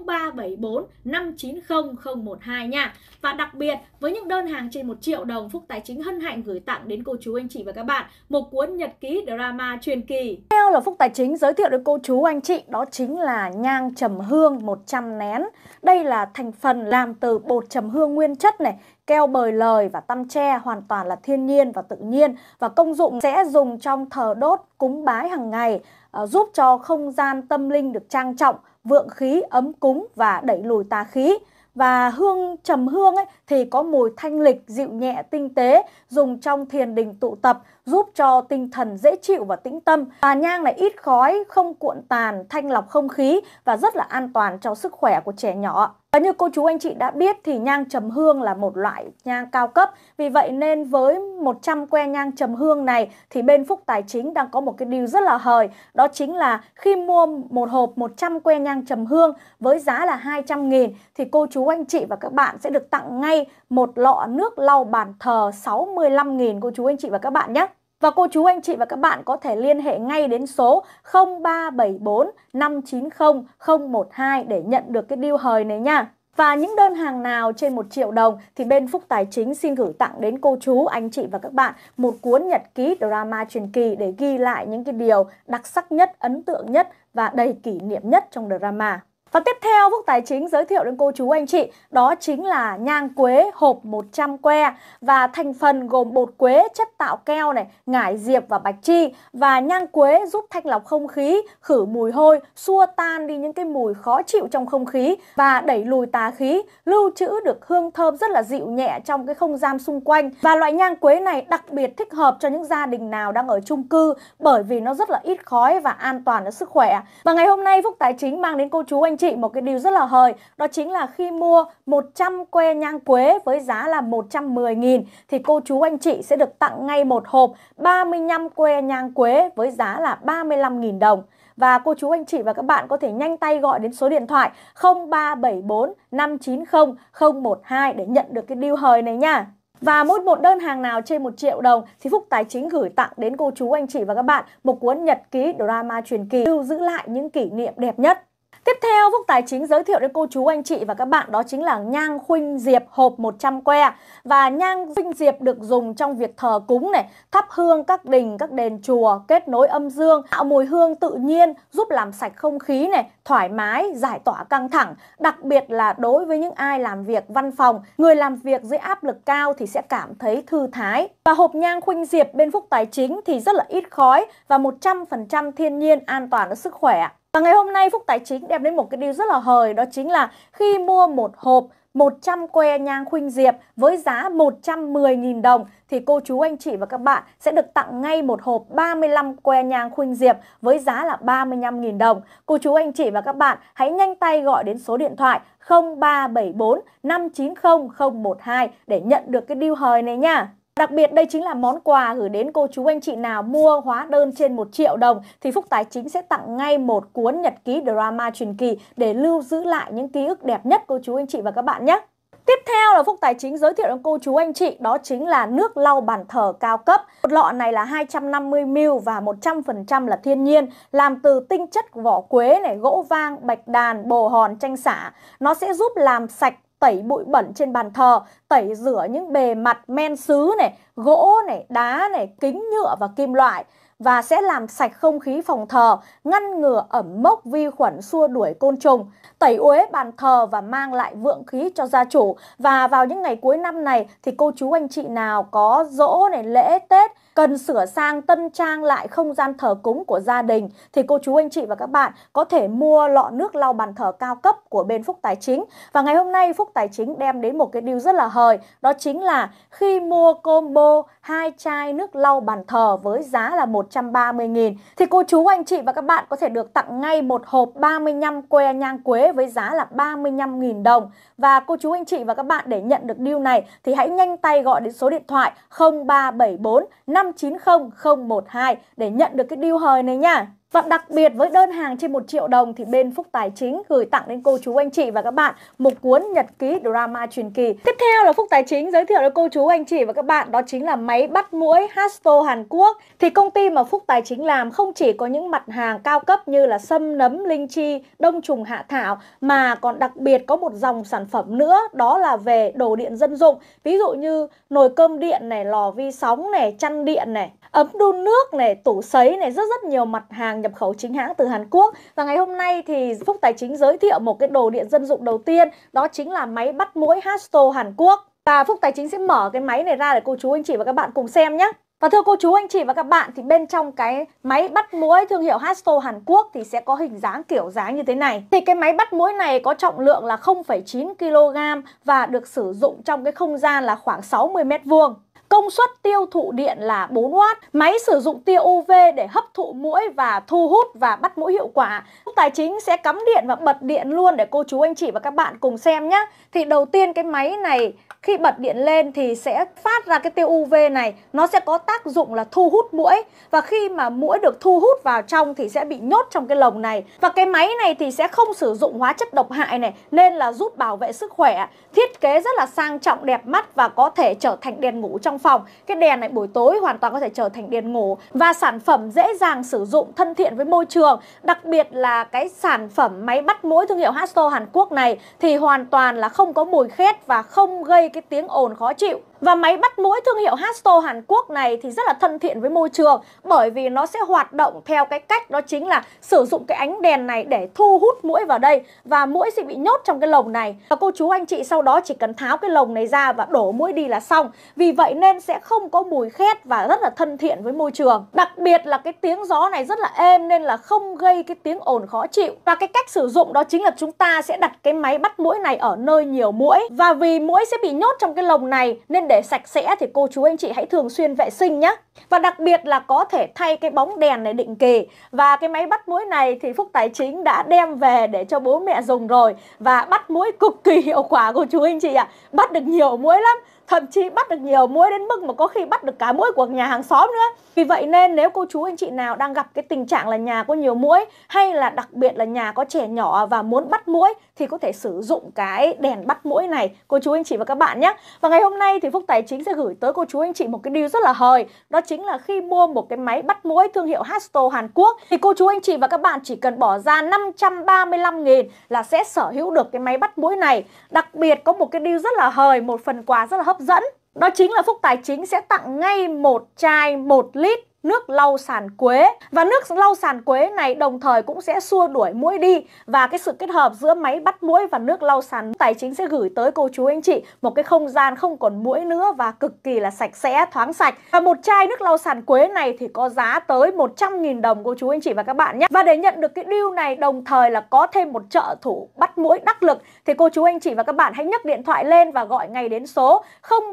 0374 590 012 nha. Và đặc biệt, với những đơn hàng trên 1 triệu đồng, Phúc Tài Chính hân hạnh gửi tặng đến cô chú anh chị và các bạn một cuốn nhật ký drama truyền kỳ. Theo là Phúc Tài Chính giới thiệu đến cô chú anh chị đó chính là nhang trầm hương 100 nén. Đây là thành phần làm từ bột trầm hương nguyên chất này, Keo bời lời và tăm tre hoàn toàn là thiên nhiên và tự nhiên và công dụng sẽ dùng trong thờ đốt cúng bái hàng ngày ờ, giúp cho không gian tâm linh được trang trọng, vượng khí, ấm cúng và đẩy lùi tà khí và hương trầm hương ấy thì có mùi thanh lịch, dịu nhẹ, tinh tế, dùng trong thiền đình tụ tập, giúp cho tinh thần dễ chịu và tĩnh tâm. Và nhang này ít khói, không cuộn tàn, thanh lọc không khí và rất là an toàn cho sức khỏe của trẻ nhỏ. Và như cô chú anh chị đã biết thì nhang trầm hương là một loại nhang cao cấp. Vì vậy nên với 100 que nhang trầm hương này thì bên Phúc Tài Chính đang có một cái điều rất là hời. Đó chính là khi mua một hộp 100 que nhang trầm hương với giá là 200 nghìn thì cô chú anh chị và các bạn sẽ được tặng ngay một lọ nước lau bàn thờ 65 nghìn, cô chú anh chị và các bạn nhé. Và cô chú anh chị và các bạn có thể liên hệ ngay đến số 0374 590 012 để nhận được cái deal hời này nha. Và những đơn hàng nào trên 1 triệu đồng thì bên Phúc Tài Chính xin gửi tặng đến cô chú, anh chị và các bạn một cuốn nhật ký drama truyền kỳ để ghi lại những cái điều đặc sắc nhất, ấn tượng nhất và đầy kỷ niệm nhất trong drama. Và tiếp theo Phúc Tài Chính giới thiệu đến cô chú anh chị đó chính là nhang quế hộp 100 que và thành phần gồm bột quế, chất tạo keo này, ngải diệp và bạch chi và nhang quế giúp thanh lọc không khí, khử mùi hôi, xua tan đi những cái mùi khó chịu trong không khí và đẩy lùi tà khí, lưu trữ được hương thơm rất là dịu nhẹ trong cái không gian xung quanh. Và loại nhang quế này đặc biệt thích hợp cho những gia đình nào đang ở chung cư bởi vì nó rất là ít khói và an toàn cho sức khỏe. Và ngày hôm nay Phúc Tài Chính mang đến cô chú anh chị chị một cái điều rất là hời, Đó chính là khi mua 100 que nhang quế với giá là 110 nghìn, Thì cô chú anh chị sẽ được tặng ngay một hộp 35 que nhang quế với giá là 35 nghìn đồng và cô chú anh chị và các bạn có thể nhanh tay gọi đến số điện thoại 0374 590 012 để nhận được cái deal hời này nha. Và mỗi một đơn hàng nào trên 1 triệu đồng thì Phúc Tài Chính gửi tặng đến cô chú anh chị và các bạn một cuốn nhật ký drama truyền kỳ, lưu giữ lại những kỷ niệm đẹp nhất. Tiếp theo Phúc Tài Chính giới thiệu đến cô chú anh chị và các bạn đó chính là nhang khuynh diệp hộp 100 que và nhang khuynh diệp được dùng trong việc thờ cúng này, thắp hương các đình, các đền chùa, kết nối âm dương, tạo mùi hương tự nhiên, giúp làm sạch không khí này, thoải mái, giải tỏa căng thẳng, đặc biệt là đối với những ai làm việc văn phòng, người làm việc dưới áp lực cao thì sẽ cảm thấy thư thái. Và hộp nhang khuynh diệp bên Phúc Tài Chính thì rất là ít khói và 100% thiên nhiên an toàn cho sức khỏe. Và ngày hôm nay, Phúc Tài Chính đem đến một cái điều rất là hời, đó chính là khi mua một hộp 100 que nhang khuynh diệp với giá 110.000 đồng, thì cô chú anh chị và các bạn sẽ được tặng ngay một hộp 35 que nhang khuynh diệp với giá là 35.000 đồng. Cô chú anh chị và các bạn hãy nhanh tay gọi đến số điện thoại 0374 590 012 để nhận được cái deal hời này nha. Đặc biệt đây chính là món quà gửi đến cô chú anh chị nào mua hóa đơn trên 1 triệu đồng thì Phúc Tài Chính sẽ tặng ngay một cuốn nhật ký drama truyền kỳ để lưu giữ lại những ký ức đẹp nhất cô chú anh chị và các bạn nhé. Tiếp theo là Phúc Tài Chính giới thiệu đến cô chú anh chị đó chính là nước lau bàn thờ cao cấp. Một lọ này là 250ml và 100% là thiên nhiên, làm từ tinh chất vỏ quế này, gỗ vang, bạch đàn, bồ hòn, chanh xả. Nó sẽ giúp làm sạch tẩy bụi bẩn trên bàn thờ, tẩy rửa những bề mặt men sứ này, gỗ này, đá này, kính nhựa và kim loại và sẽ làm sạch không khí phòng thờ, ngăn ngừa ẩm mốc vi khuẩn xua đuổi côn trùng, tẩy uế bàn thờ và mang lại vượng khí cho gia chủ. Và vào những ngày cuối năm này thì cô chú anh chị nào có dỗ này, lễ Tết cần sửa sang tân trang lại không gian thờ cúng của gia đình thì cô chú anh chị và các bạn có thể mua lọ nước lau bàn thờ cao cấp của bên Phúc Tài Chính. Và ngày hôm nay Phúc Tài Chính đem đến một cái điều rất là hời, đó chính là khi mua combo hai chai nước lau bàn thờ với giá là một. 130.000 thì cô chú, anh chị và các bạn có thể được tặng ngay một hộp 35 que nhang quế với giá là 35.000 đồng. Và cô chú, anh chị và các bạn để nhận được deal này thì hãy nhanh tay gọi đến số điện thoại 0374 590 012 để nhận được cái deal hời này nha. Và đặc biệt với đơn hàng trên 1 triệu đồng thì bên Phúc Tài Chính gửi tặng đến cô chú anh chị và các bạn một cuốn nhật ký drama truyền kỳ. Tiếp theo là Phúc Tài Chính giới thiệu cho cô chú anh chị và các bạn đó chính là máy bắt muỗi Hasto Hàn Quốc. Thì công ty mà Phúc Tài Chính làm không chỉ có những mặt hàng cao cấp như là sâm nấm, linh chi, đông trùng hạ thảo mà còn đặc biệt có một dòng sản phẩm nữa đó là về đồ điện dân dụng. Ví dụ như nồi cơm điện này, lò vi sóng này, chăn điện này, ấm đun nước này, tủ sấy này, rất rất nhiều mặt hàng nhập khẩu chính hãng từ Hàn Quốc. Và ngày hôm nay thì Phúc Tài Chính giới thiệu một cái đồ điện dân dụng đầu tiên, đó chính là máy bắt mũi Hasto Hàn Quốc. Và Phúc Tài Chính sẽ mở cái máy này ra để cô chú anh chị và các bạn cùng xem nhé. Và thưa cô chú anh chị và các bạn thì bên trong cái máy bắt muỗi thương hiệu Hasto Hàn Quốc thì sẽ có hình dáng kiểu dáng như thế này. Thì cái máy bắt muỗi này có trọng lượng là 0,9 kg và được sử dụng trong cái không gian là khoảng 60 m vuông. Công suất tiêu thụ điện là 4W. Máy sử dụng tia UV để hấp thụ mũi và thu hút và bắt mũi hiệu quả. Tài chính sẽ cắm điện và bật điện luôn để cô chú, anh chị và các bạn cùng xem nhé. Thì đầu tiên cái máy này, khi bật điện lên thì sẽ phát ra cái tia UV này nó sẽ có tác dụng là thu hút mũi và khi mà mũi được thu hút vào trong thì sẽ bị nhốt trong cái lồng này và cái máy này thì sẽ không sử dụng hóa chất độc hại này, nên là giúp bảo vệ sức khỏe, thiết kế rất là sang trọng, đẹp mắt và có thể trở thành đèn ngủ trong phòng cái đèn này buổi tối hoàn toàn có thể trở thành đèn ngủ và sản phẩm dễ dàng sử dụng, thân thiện với môi trường đặc biệt là cái sản phẩm máy bắt mũi thương hiệu Hasto Hàn Quốc này thì hoàn toàn là không có mùi khét và không gây cái tiếng ồn khó chịu và máy bắt mũi thương hiệu Hasto Hàn Quốc này thì rất là thân thiện với môi trường bởi vì nó sẽ hoạt động theo cái cách đó chính là sử dụng cái ánh đèn này để thu hút mũi vào đây và mũi sẽ bị nhốt trong cái lồng này. Và cô chú anh chị sau đó chỉ cần tháo cái lồng này ra và đổ mũi đi là xong. Vì vậy nên sẽ không có mùi khét và rất là thân thiện với môi trường. Đặc biệt là cái tiếng gió này rất là êm nên là không gây cái tiếng ồn khó chịu. Và cái cách sử dụng đó chính là chúng ta sẽ đặt cái máy bắt mũi này ở nơi nhiều mũi. Và vì mũi sẽ bị nhốt trong cái lồng này, nên để để sạch sẽ thì cô chú anh chị hãy thường xuyên vệ sinh nhé. Và đặc biệt là có thể thay cái bóng đèn này định kỳ. Và cái máy bắt muỗi này thì Phúc Tài Chính đã đem về để cho bố mẹ dùng rồi. Và bắt muỗi cực kỳ hiệu quả cô chú anh chị ạ. À. Bắt được nhiều muỗi lắm thậm chí bắt được nhiều muỗi đến mức mà có khi bắt được cả muỗi của nhà hàng xóm nữa. Vì vậy nên nếu cô chú anh chị nào đang gặp cái tình trạng là nhà có nhiều muỗi hay là đặc biệt là nhà có trẻ nhỏ và muốn bắt muỗi thì có thể sử dụng cái đèn bắt muỗi này cô chú anh chị và các bạn nhé. Và ngày hôm nay thì Phúc Tài Chính sẽ gửi tới cô chú anh chị một cái điều rất là hời, đó chính là khi mua một cái máy bắt muỗi thương hiệu Hasto Hàn Quốc thì cô chú anh chị và các bạn chỉ cần bỏ ra 535 nghìn là sẽ sở hữu được cái máy bắt muỗi này. Đặc biệt có một cái điều rất là hời, một phần quà rất là hấp hấp dẫn. Đó chính là Phúc Tài Chính sẽ tặng ngay một chai 1 lít nước lau sàn quế. Và nước lau sàn quế này đồng thời cũng sẽ xua đuổi muỗi đi. Và cái sự kết hợp giữa máy bắt muỗi và nước lau sàn tài chính sẽ gửi tới cô chú anh chị một cái không gian không còn muỗi nữa và cực kỳ là sạch sẽ, thoáng sạch. Và một chai nước lau sàn quế này thì có giá tới 100.000 đồng, cô chú anh chị và các bạn nhé. Và để nhận được cái deal này, đồng thời là có thêm một trợ thủ bắt muỗi đắc lực, thì cô chú anh chị và các bạn hãy nhấc điện thoại lên và gọi ngay đến số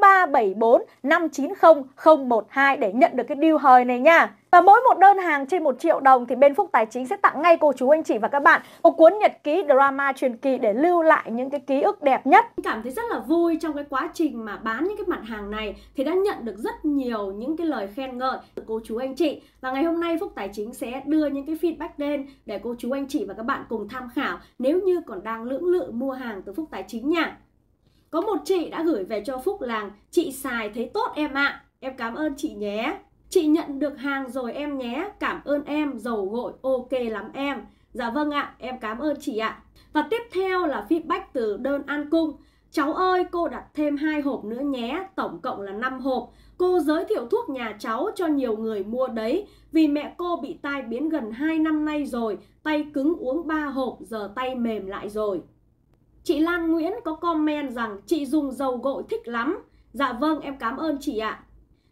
0374 590 012 để nhận được cái deal hời này nha. Và mỗi một đơn hàng trên 1 triệu đồng thì bên Phúc Tài Chính sẽ tặng ngay cô chú anh chị và các bạn một cuốn nhật ký drama truyền kỳ để lưu lại những cái ký ức đẹp nhất. Cảm thấy rất là vui trong cái quá trình mà bán những cái mặt hàng này thì đã nhận được rất nhiều những cái lời khen ngợi từ cô chú anh chị. Và ngày hôm nay Phúc Tài Chính sẽ đưa những cái feedback lên để cô chú anh chị và các bạn cùng tham khảo nếu như còn đang lưỡng lự mua hàng từ Phúc Tài Chính nha. Có một chị đã gửi về cho Phúc làng Chị xài thấy tốt em ạ à. Em cảm ơn chị nhé Chị nhận được hàng rồi em nhé Cảm ơn em dầu gội ok lắm em Dạ vâng ạ em cảm ơn chị ạ Và tiếp theo là feedback từ đơn An Cung Cháu ơi, cô đặt thêm hai hộp nữa nhé, tổng cộng là 5 hộp. Cô giới thiệu thuốc nhà cháu cho nhiều người mua đấy. Vì mẹ cô bị tai biến gần 2 năm nay rồi, tay cứng uống 3 hộp, giờ tay mềm lại rồi. Chị Lan Nguyễn có comment rằng chị dùng dầu gội thích lắm. Dạ vâng, em cảm ơn chị ạ.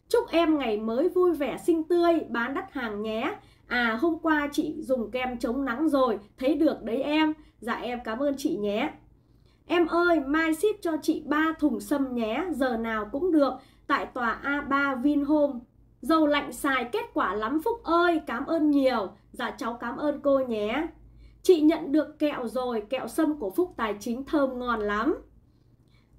Chúc em ngày mới vui vẻ xinh tươi, bán đắt hàng nhé. À hôm qua chị dùng kem chống nắng rồi, thấy được đấy em. Dạ em cảm ơn chị nhé. Em ơi, mai ship cho chị 3 thùng sâm nhé, giờ nào cũng được, tại tòa A3 Vinhome. Dầu lạnh xài kết quả lắm Phúc ơi, cảm ơn nhiều. Dạ cháu cảm ơn cô nhé. Chị nhận được kẹo rồi, kẹo sâm của Phúc Tài Chính thơm ngon lắm.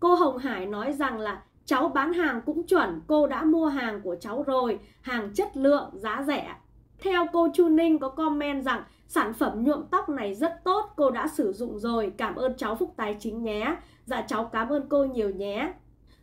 Cô Hồng Hải nói rằng là cháu bán hàng cũng chuẩn, cô đã mua hàng của cháu rồi, hàng chất lượng, giá rẻ. Theo cô Chu Ninh có comment rằng sản phẩm nhuộm tóc này rất tốt, cô đã sử dụng rồi, cảm ơn cháu Phúc Tài Chính nhé. Dạ cháu cảm ơn cô nhiều nhé.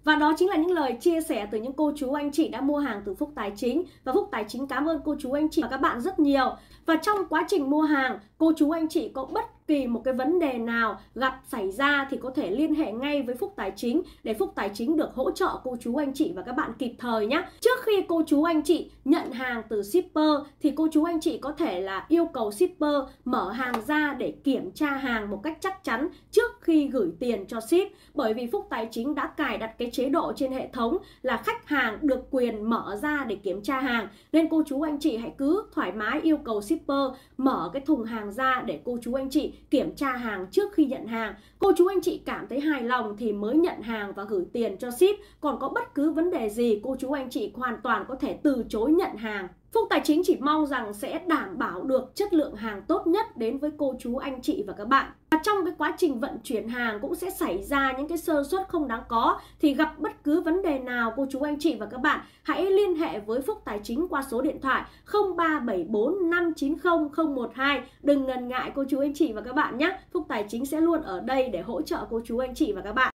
Và đó chính là những lời chia sẻ từ những cô chú anh chị đã mua hàng từ Phúc Tài Chính Và Phúc Tài Chính cảm ơn cô chú anh chị và các bạn rất nhiều Và trong quá trình mua hàng, cô chú anh chị có bất kỳ một cái vấn đề nào gặp xảy ra thì có thể liên hệ ngay với Phúc Tài Chính để Phúc Tài Chính được hỗ trợ cô chú anh chị và các bạn kịp thời nhé. Trước khi cô chú anh chị nhận hàng từ shipper thì cô chú anh chị có thể là yêu cầu shipper mở hàng ra để kiểm tra hàng một cách chắc chắn trước khi gửi tiền cho ship bởi vì Phúc Tài Chính đã cài đặt cái chế độ trên hệ thống là khách hàng được quyền mở ra để kiểm tra hàng nên cô chú anh chị hãy cứ thoải mái yêu cầu shipper mở cái thùng hàng ra để cô chú anh chị kiểm tra hàng trước khi nhận hàng. Cô chú anh chị cảm thấy hài lòng thì mới nhận hàng và gửi tiền cho ship. Còn có bất cứ vấn đề gì, cô chú anh chị hoàn toàn có thể từ chối nhận hàng. Phúc Tài Chính chỉ mong rằng sẽ đảm bảo được chất lượng hàng tốt nhất đến với cô chú anh chị và các bạn. Và trong cái quá trình vận chuyển hàng cũng sẽ xảy ra những cái sơ suất không đáng có thì gặp bất cứ vấn đề nào, cô chú anh chị và các bạn, hãy liên hệ với Phúc Tài Chính qua số điện thoại 0374 590 012. Đừng ngần ngại, cô chú anh chị và các bạn nhé. Phúc Tài Chính sẽ luôn ở đây để hỗ trợ cô chú anh chị và các bạn.